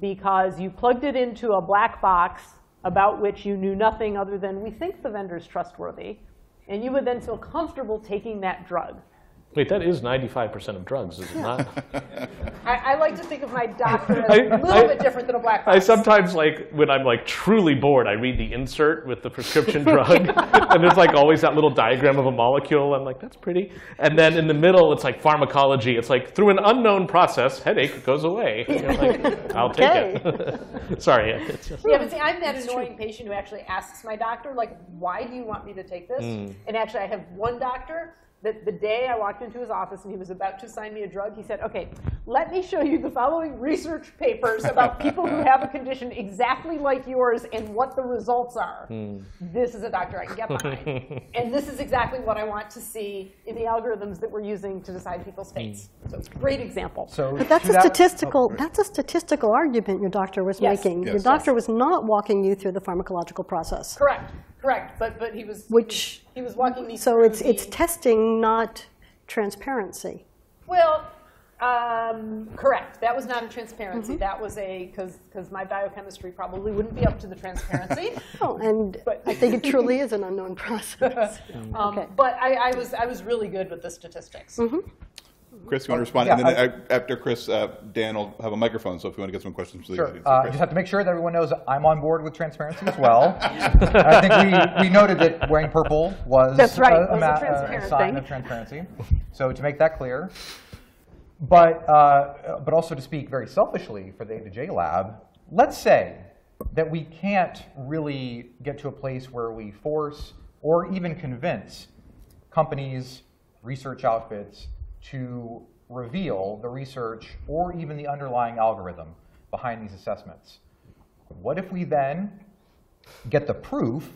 because you plugged it into a black box about which you knew nothing other than we think the vendor's trustworthy, and you would then feel comfortable taking that drug? Wait, that is 95% of drugs, is it not? I, I like to think of my doctor as I- a little I- bit different than a black box. I sometimes like when I'm like truly bored, I read the insert with the prescription drug, and there's like always that little diagram of a molecule. I'm like, that's pretty. And then in the middle, it's like pharmacology. It's like through an unknown process, headache goes away. And you're like, I'll take it. Sorry, it's just. Yeah, but see, I'm that annoying patient who actually asks my doctor, like, why do you want me to take this? Mm. And actually, I have one doctor that the day I walked into his office and he was about to sign me a drug, he said, okay, let me show you the following research papers about people who have a condition exactly like yours and what the results are. Hmm. This is a doctor I can get behind. and this is exactly what I want to see in the algorithms that we're using to decide people's hmm. fates. So it's a great example. So But that's to a that- statistical, oh, that's a statistical argument your doctor was Yes. making. Your Yes. doctor was not walking you through the pharmacological process, Correct, correct. But, but he was, which, he was walking me so through it's, it's the- testing, not transparency. Well, um, correct. That was not a transparency. Mm-hmm. That was a, because my biochemistry probably wouldn't be up to the transparency. Oh, and But- I think it truly is an unknown process. Um, Okay. But I, I, was, I was really good with the statistics. Chris, you want to respond? yeah, and then I- after Chris, uh, Dan will have a microphone. So if you want to get some questions, please. Sure. Chris. Uh, just have to make sure that everyone knows I'm on board with transparency as well. I think we, we noted that wearing purple was That's right, a, it was a ma- transparent a sign thing. of transparency. So to make that clear, but uh, but also to speak very selfishly for the A to J lab, let's say that we can't really get to a place where we force or even convince companies, research outfits to reveal the research or even the underlying algorithm behind these assessments. What if we then get the proof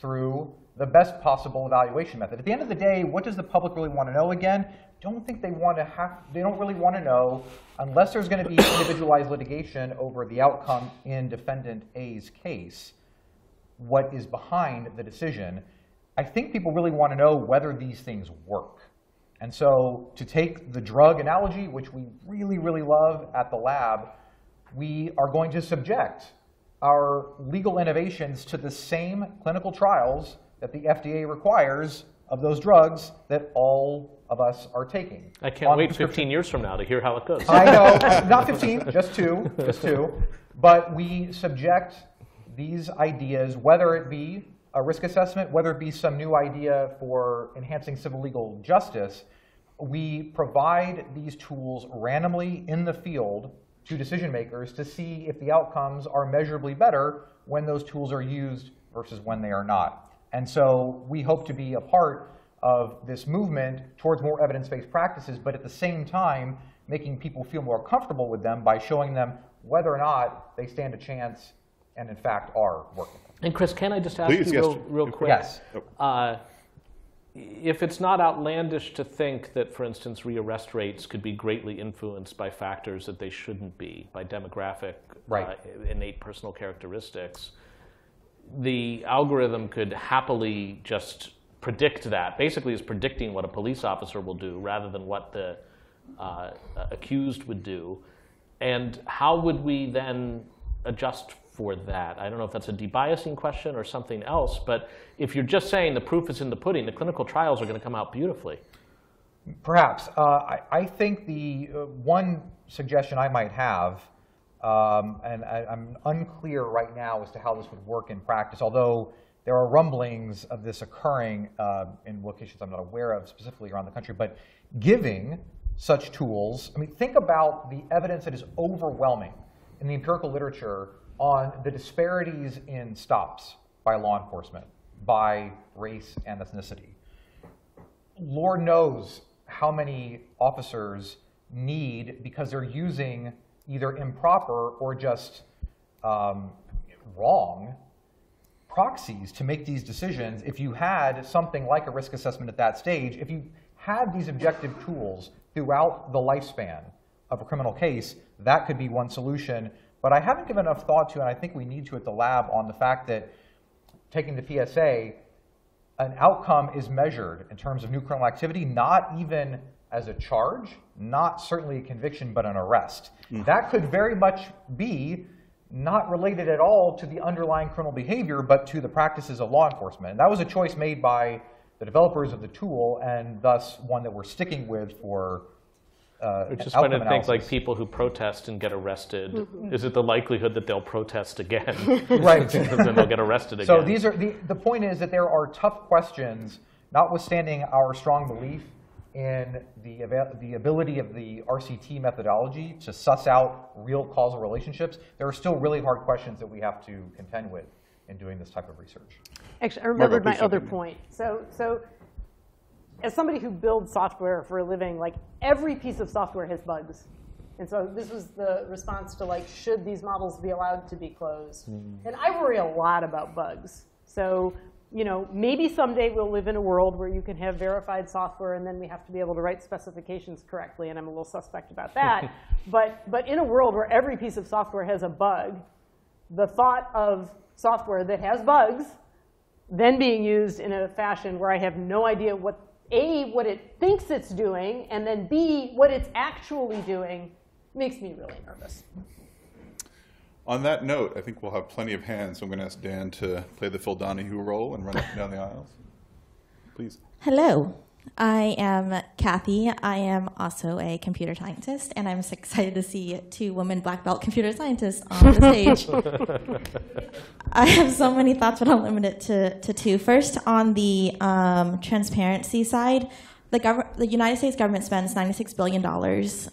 through the best possible evaluation method? At the end of the day, what does the public really want to know again? Don't think they want to have, they don't really want to know unless there's going to be individualized litigation over the outcome in defendant A's case what is behind the decision. I think people really want to know whether these things work. And so to take the drug analogy, which we really, really love at the lab, we are going to subject our legal innovations to the same clinical trials that the FDA requires of those drugs that all of us are taking. I can't wait 15 years from now to hear how it goes. I know, not 15, just two, just two. But we subject these ideas, whether it be a risk assessment, whether it be some new idea for enhancing civil legal justice, we provide these tools randomly in the field to decision makers to see if the outcomes are measurably better when those tools are used versus when they are not. And so we hope to be a part of this movement towards more evidence-based practices, but at the same time, making people feel more comfortable with them by showing them whether or not they stand a chance and in fact are working. And Chris, can I just ask Please, you yes, real, real quick? Yes. Uh, if it's not outlandish to think that, for instance, rearrest rates could be greatly influenced by factors that they shouldn't be, by demographic, Right. uh, innate personal characteristics, the algorithm could happily just predict that. Basically, is predicting what a police officer will do rather than what the uh, accused would do. and how would we then adjust for that? I don't know if that's a debiasing question or something else, but if you're just saying the proof is in the pudding, the clinical trials are going to come out beautifully. Perhaps. Uh, I, I think the uh, one suggestion I might have, um, and I, I'm unclear right now as to how this would work in practice, although there are rumblings of this occurring uh, in locations I'm not aware of specifically around the country, but giving such tools, I mean, think about the evidence that is overwhelming in the empirical literature on the disparities in stops by law enforcement, by race and ethnicity. Lord knows how many officers need because they're using either improper or just um, wrong proxies to make these decisions. If you had something like a risk assessment at that stage, if you had these objective tools throughout the lifespan of a criminal case, that could be one solution. But I haven't given enough thought to, and I think we need to at the lab, on the fact that taking the PSA, an outcome is measured in terms of new criminal activity, not even as a charge, not certainly a conviction, but an arrest. Hmm. That could very much be not related at all to the underlying criminal behavior, but to the practices of law enforcement. And that was a choice made by the developers of the tool, and thus one that we're sticking with for uh, It's just outcome trying to think like people who protest and get arrested. Is it the likelihood that they'll protest again? Right. then they'll get arrested again. So these are the, the point is that there are tough questions, notwithstanding our strong belief in the, ava- the ability of the RCT methodology to suss out real causal relationships. There are still really hard questions that we have to contend with in doing this type of research. Actually, I remembered please my other point. So, so as somebody who builds software for a living, like every piece of software has bugs. And so this was the response to like, should these models be allowed to be closed? Hmm. And I worry a lot about bugs. So, you know, maybe someday we'll live in a world where you can have verified software and then we have to be able to write specifications correctly, and I'm a little suspect about that. but, but in a world where every piece of software has a bug, the thought of software that has bugs then being used in a fashion where I have no idea what A, what it thinks it's doing, and then B, what it's actually doing, makes me really nervous. On that note, I think we'll have plenty of hands, so I'm going to ask Dan to play the Phil Donahue role and run up and down the aisles. Please. Hello, I am Kathy. I am also a computer scientist, and I'm excited to see two women black belt computer scientists on the stage. I have so many thoughts, but I'll limit it to, to two. First, on the um, transparency side, the, gov- the United States government spends $96 billion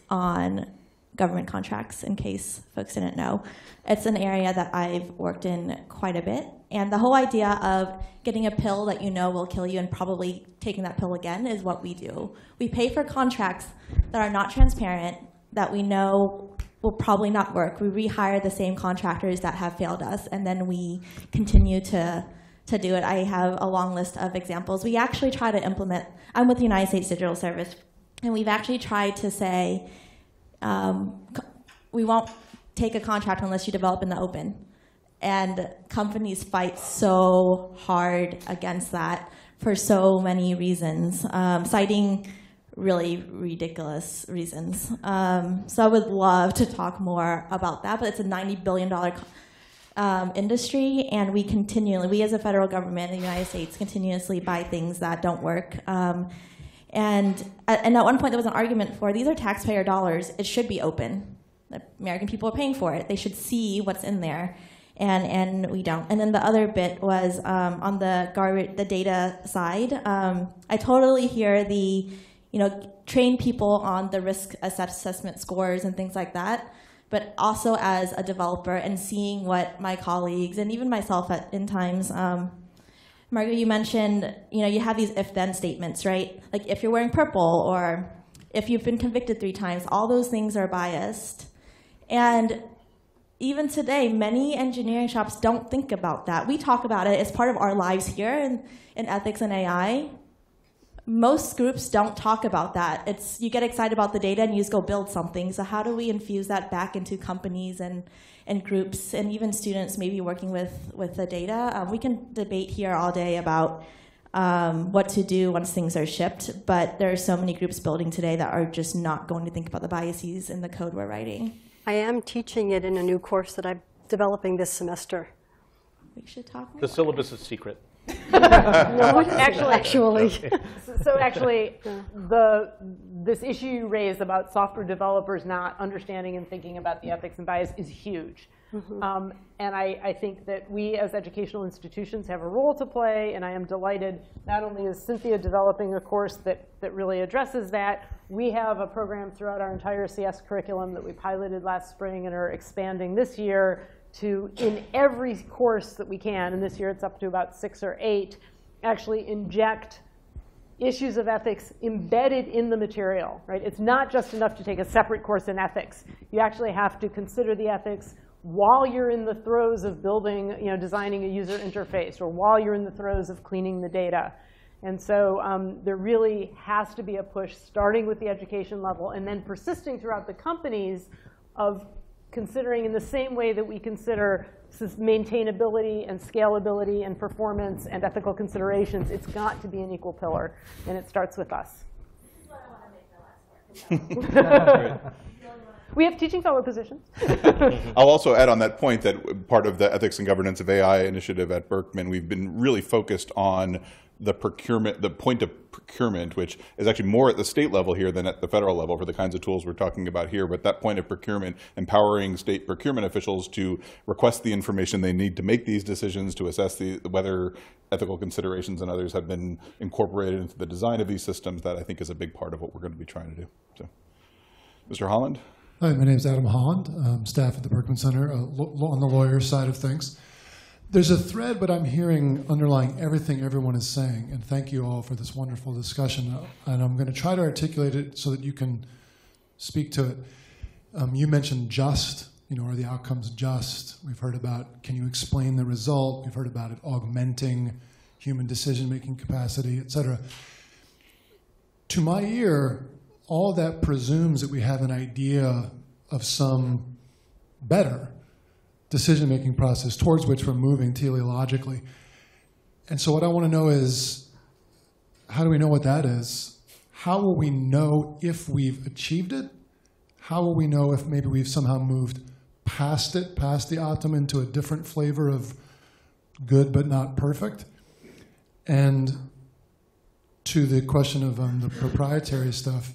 on government contracts, in case folks didn't know. It's an area that I've worked in quite a bit. And the whole idea of getting a pill that you know will kill you and probably taking that pill again is what we do. We pay for contracts that are not transparent, that we know will probably not work. We rehire the same contractors that have failed us, and then we continue to to do it. I have a long list of examples. We actually try to implement. I'm with the United States Digital Service, and we've actually tried to say um, we won't take a contract unless you develop in the open. And companies fight so hard against that for so many reasons, um, citing really ridiculous reasons. Um, so I would love to talk more about that, but it's a $90 billion um, industry, and we continually, we as a federal government in the United States, continuously buy things that don't work. Um, and, at- and at one point, there was an argument for these are taxpayer dollars, it should be open. The American people are paying for it, they should see what's in there. And, and we don't. And then the other bit was um, on the garbage, the data side. Um, I totally hear the, you know, train people on the risk assessment scores and things like that but also as a developer and seeing what my colleagues and even myself at in times um, margaret you mentioned you know you have these if then statements right like if you're wearing purple or if you've been convicted three times all those things are biased and even today many engineering shops don't think about that we talk about it as part of our lives here in, in ethics and ai most groups don't talk about that. It's you get excited about the data and you just go build something. So how do we infuse that back into companies and and groups and even students maybe working with with the data? Um, we can debate here all day about um, what to do once things are shipped, but there are so many groups building today that are just not going to think about the biases in the code we're writing. I am teaching it in a new course that I'm developing this semester. We should talk more. The syllabus is secret. Actually, Actually, So actually, the, this issue you raised about software developers not understanding and thinking about the ethics and bias is huge. Um, and I, I think that we as educational institutions have a role to play, and I am delighted not only is Cynthia developing a course that, that really addresses that, we have a program throughout our entire CS curriculum that we piloted last spring and are expanding this year to, in every course that we can, and this year it's up to about six or eight, actually inject issues of ethics embedded in the material, right? It's not just enough to take a separate course in ethics. You actually have to consider the ethics while you're in the throes of building, you know, designing a user interface, or while you're in the throes of cleaning the data. And so um, there really has to be a push, starting with the education level, and then persisting throughout the companies of considering in the same way that we consider sus- maintainability and scalability and performance and ethical considerations, it's got to be an equal pillar, and it starts with us. We have teaching fellow positions. I'll also add on that point that part of the ethics and governance of AI initiative at Berkman, we've been really focused on the procurement, the point of procurement, which is actually more at the state level here than at the federal level for the kinds of tools we're talking about here. But that point of procurement, empowering state procurement officials to request the information they need to make these decisions, to assess the, whether ethical considerations and others have been incorporated into the design of these systems, that I think is a big part of what we're going to be trying to do. So, Mr. Holland? Hi, my name is Adam Holland. I'm staff at the Berkman Center uh, on the lawyer side of things. There's a thread, but I'm hearing underlying everything everyone is saying, and thank you all for this wonderful discussion. And I'm going to try to articulate it so that you can speak to it. Um, you mentioned just, you know, are the outcomes just? We've heard about can you explain the result? We've heard about it augmenting human decision making capacity, et cetera. To my ear, all that presumes that we have an idea of some better decision making process towards which we're moving teleologically. And so, what I want to know is how do we know what that is? How will we know if we've achieved it? How will we know if maybe we've somehow moved past it, past the optimum, into a different flavor of good but not perfect? And to the question of um, the proprietary stuff,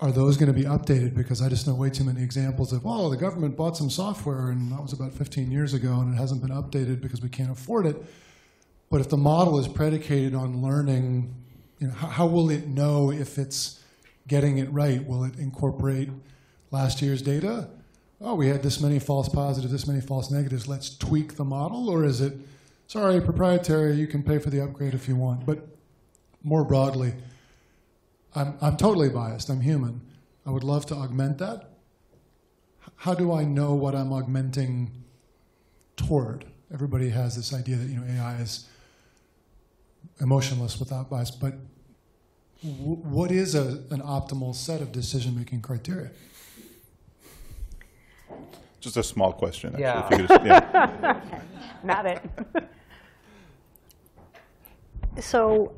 are those going to be updated? Because I just know way too many examples of, oh, the government bought some software and that was about 15 years ago and it hasn't been updated because we can't afford it. But if the model is predicated on learning, you know, how, how will it know if it's getting it right? Will it incorporate last year's data? Oh, we had this many false positives, this many false negatives. Let's tweak the model, or is it, sorry, proprietary? You can pay for the upgrade if you want. But more broadly, I'm, I'm totally biased. I'm human. I would love to augment that. How do I know what I'm augmenting toward? Everybody has this idea that you know AI is emotionless without bias, but w- what is a, an optimal set of decision-making criteria? Just a small question, actually. Yeah. If you could just, yeah. Not it. So,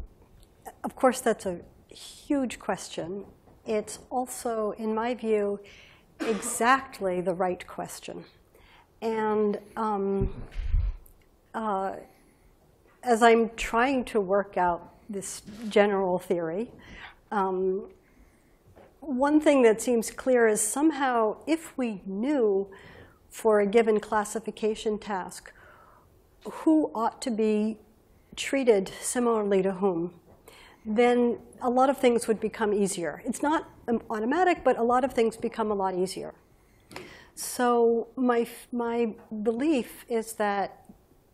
of course, that's a huge question. It's also, in my view, exactly the right question. And um, uh, as I'm trying to work out this general theory, um, one thing that seems clear is somehow if we knew for a given classification task who ought to be treated similarly to whom, then a lot of things would become easier. It's not um, automatic, but a lot of things become a lot easier. So my, my belief is that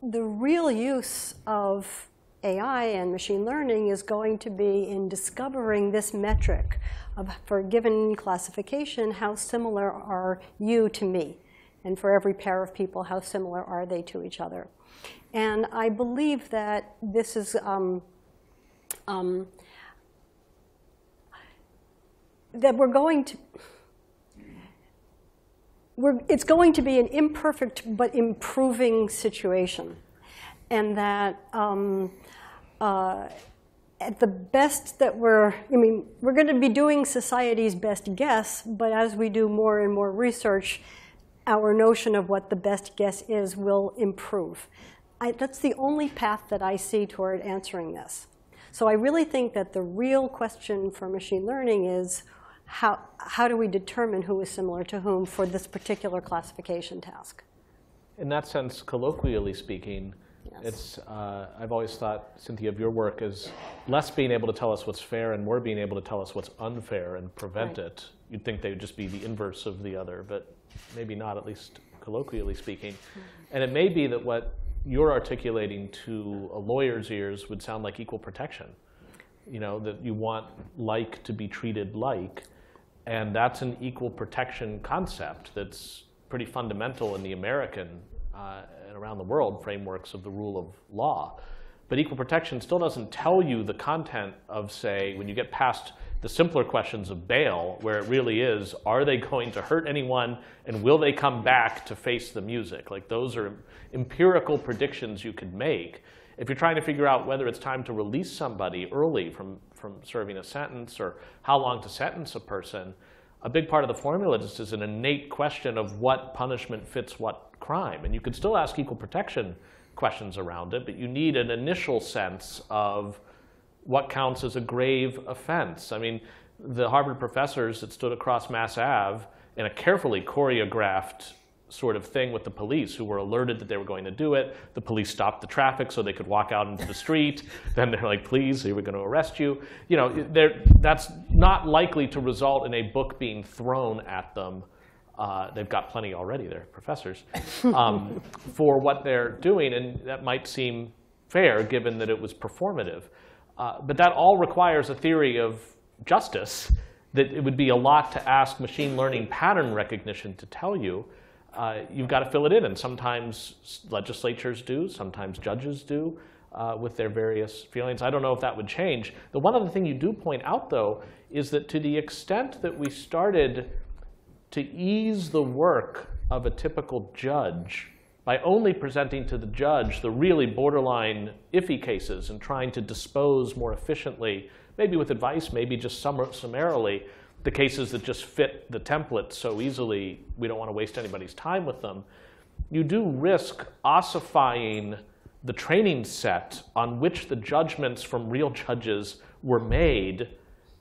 the real use of AI and machine learning is going to be in discovering this metric of, for a given classification, how similar are you to me? And for every pair of people, how similar are they to each other? And I believe that this is um, um, that we're going to we're, it's going to be an imperfect but improving situation, and that um, uh, at the best that we're, I mean, we're going to be doing society's best guess, but as we do more and more research, our notion of what the best guess is will improve. I, that's the only path that I see toward answering this. So I really think that the real question for machine learning is how, how do we determine who is similar to whom for this particular classification task? In that sense, colloquially speaking, Yes. it's, uh, I've always thought, Cynthia, of your work as less being able to tell us what's fair and more being able to tell us what's unfair and prevent Right. it. You'd think they would just be the inverse of the other, but maybe not, at least colloquially speaking. And it may be that what you're articulating to a lawyer's ears would sound like equal protection. You know, that you want like to be treated like. And that's an equal protection concept that's pretty fundamental in the American uh, and around the world frameworks of the rule of law. But equal protection still doesn't tell you the content of, say, when you get past the simpler questions of bail, where it really is, are they going to hurt anyone and will they come back to face the music? Like those are empirical predictions you could make. If you're trying to figure out whether it's time to release somebody early from, from serving a sentence or how long to sentence a person, a big part of the formula just is an innate question of what punishment fits what crime. And you could still ask equal protection questions around it, but you need an initial sense of what counts as a grave offense. I mean, the Harvard professors that stood across Mass Ave in a carefully choreographed sort of thing with the police who were alerted that they were going to do it. The police stopped the traffic so they could walk out into the street. then they're like, please, we're going to arrest you. You know, that's not likely to result in a book being thrown at them. Uh, they've got plenty already, they're professors, um, for what they're doing. And that might seem fair given that it was performative. Uh, but that all requires a theory of justice that it would be a lot to ask machine learning pattern recognition to tell you. Uh, you've got to fill it in, and sometimes legislatures do, sometimes judges do, uh, with their various feelings. I don't know if that would change. The one other thing you do point out, though, is that to the extent that we started to ease the work of a typical judge by only presenting to the judge the really borderline iffy cases and trying to dispose more efficiently, maybe with advice, maybe just summar- summarily, the cases that just fit the template so easily we don't want to waste anybody's time with them, you do risk ossifying the training set on which the judgments from real judges were made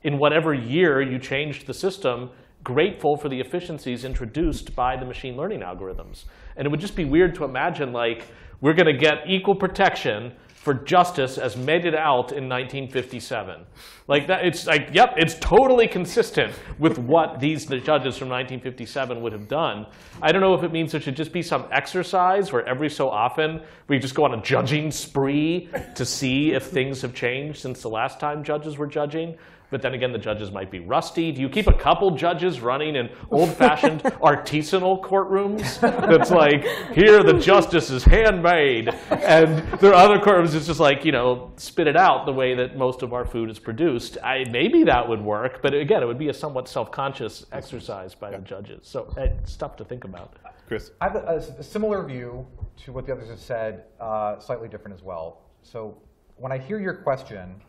in whatever year you changed the system, grateful for the efficiencies introduced by the machine learning algorithms. And it would just be weird to imagine like we're going to get equal protection for justice as meted out in 1957. Like that, it's like, yep, it's totally consistent with what these judges from 1957 would have done. I don't know if it means there should just be some exercise where every so often we just go on a judging spree to see if things have changed since the last time judges were judging. But then again, the judges might be rusty. Do you keep a couple judges running in old-fashioned artisanal courtrooms? That's like, here the justice is handmade, and there are other courtrooms it's just like, you know, spit it out the way that most of our food is produced. I, maybe that would work, but again, it would be a somewhat self-conscious exercise by the judges. So it's stuff to think about. Chris? I have a similar view to what the others have said, uh, slightly different as well. So when I hear your question,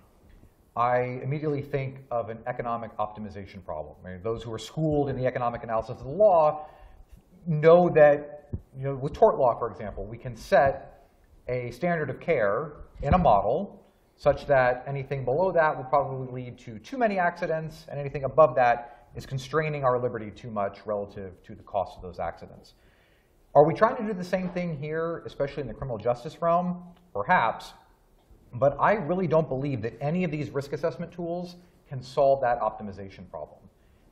I immediately think of an economic optimization problem. I mean, those who are schooled in the economic analysis of the law know that, you know, with tort law, for example, we can set a standard of care in a model such that anything below that would probably lead to too many accidents, and anything above that is constraining our liberty too much relative to the cost of those accidents. Are we trying to do the same thing here, especially in the criminal justice realm? Perhaps. But I really don't believe that any of these risk assessment tools can solve that optimization problem.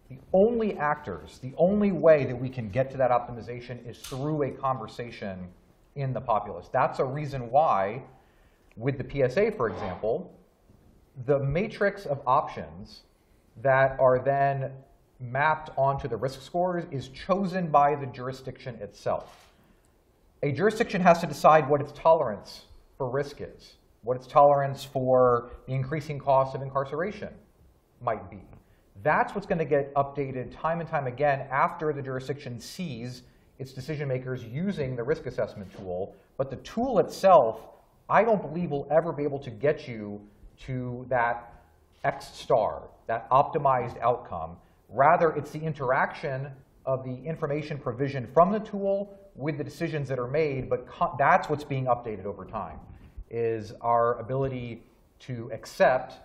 The only actors, the only way that we can get to that optimization is through a conversation in the populace. That's a reason why, with the PSA, for example, the matrix of options that are then mapped onto the risk scores is chosen by the jurisdiction itself. A jurisdiction has to decide what its tolerance for risk is, what its tolerance for the increasing cost of incarceration might be. That's what's going to get updated time and time again after the jurisdiction sees its decision makers using the risk assessment tool. But the tool itself, I don't believe will ever be able to get you to that X star, that optimized outcome. Rather, it's the interaction of the information provision from the tool with the decisions that are made, but that's what's being updated over time, is our ability to accept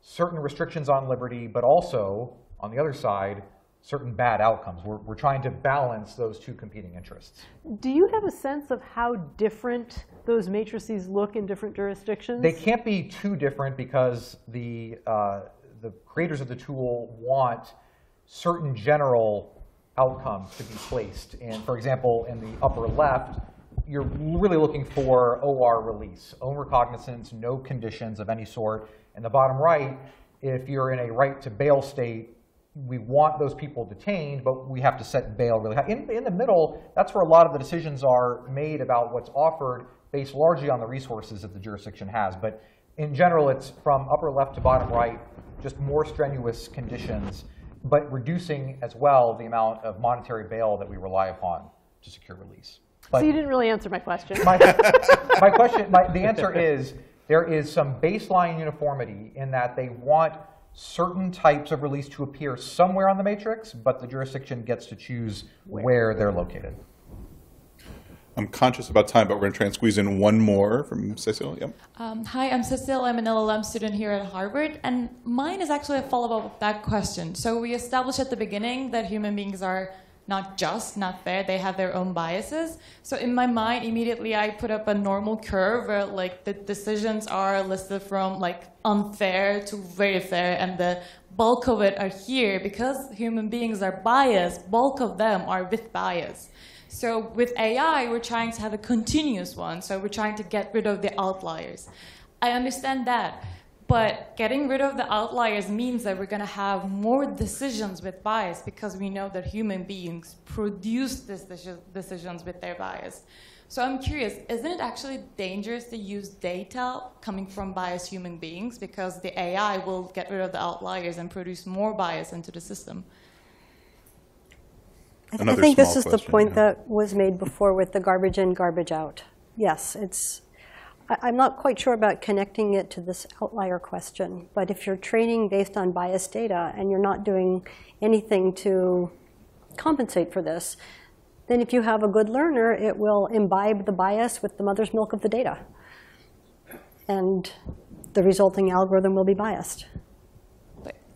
certain restrictions on liberty, but also, on the other side, certain bad outcomes. We're, we're trying to balance those two competing interests. Do you have a sense of how different those matrices look in different jurisdictions? They can't be too different because the, uh, the creators of the tool want certain general outcomes to be placed. And for example, in the upper left, you're really looking for OR release, own recognizance, no conditions of any sort. In the bottom right, if you're in a right to bail state, we want those people detained, but we have to set bail really high. In, in the middle, that's where a lot of the decisions are made about what's offered based largely on the resources that the jurisdiction has. But in general, it's from upper left to bottom right, just more strenuous conditions, but reducing as well the amount of monetary bail that we rely upon to secure release. But so you didn't really answer my question. my, my question, my, the answer is there is some baseline uniformity in that they want certain types of release to appear somewhere on the matrix, but the jurisdiction gets to choose where they're located. I'm conscious about time, but we're going to try and squeeze in one more from Cecil. Yep. Um, hi, I'm Cecile. I'm an LLM student here at Harvard, and mine is actually a follow-up of that question. So we established at the beginning that human beings are not just, not fair. They have their own biases. So in my mind, immediately I put up a normal curve where like the decisions are listed from like unfair to very fair, and the bulk of it are here because human beings are biased. Bulk of them are with bias. So with AI, we're trying to have a continuous one. So we're trying to get rid of the outliers. I understand that. But getting rid of the outliers means that we're going to have more decisions with bias because we know that human beings produce these decisions with their bias. So I'm curious, isn't it actually dangerous to use data coming from biased human beings because the AI will get rid of the outliers and produce more bias into the system? I, th- I think this small is the point yeah. that was made before with the garbage in, garbage out. Yes, it's. I'm not quite sure about connecting it to this outlier question, but if you're training based on biased data and you're not doing anything to compensate for this, then if you have a good learner, it will imbibe the bias with the mother's milk of the data. And the resulting algorithm will be biased.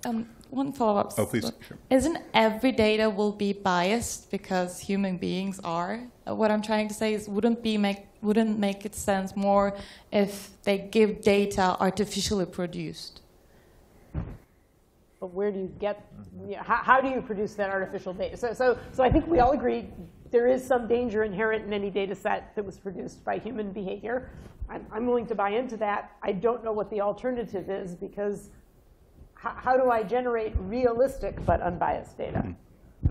Um, one follow-up. Oh, please, sure. Isn't every data will be biased because human beings are? Uh, What I'm trying to say is, wouldn't be make wouldn't make it sense more if they give data artificially produced? But where do you get, you know, how, how do you produce that artificial data? So, so, so I think we all agree there is some danger inherent in any data set that was produced by human behavior. I'm, I'm willing to buy into that. I don't know what the alternative is because how, how do I generate realistic but unbiased data? Mm-hmm.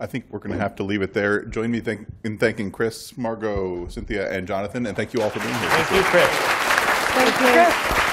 I think we're going to have to leave it there. Join me thank- in thanking Chris, Margo, Cynthia, and Jonathan, and thank you all for being here. Thank you, Chris. Thank you.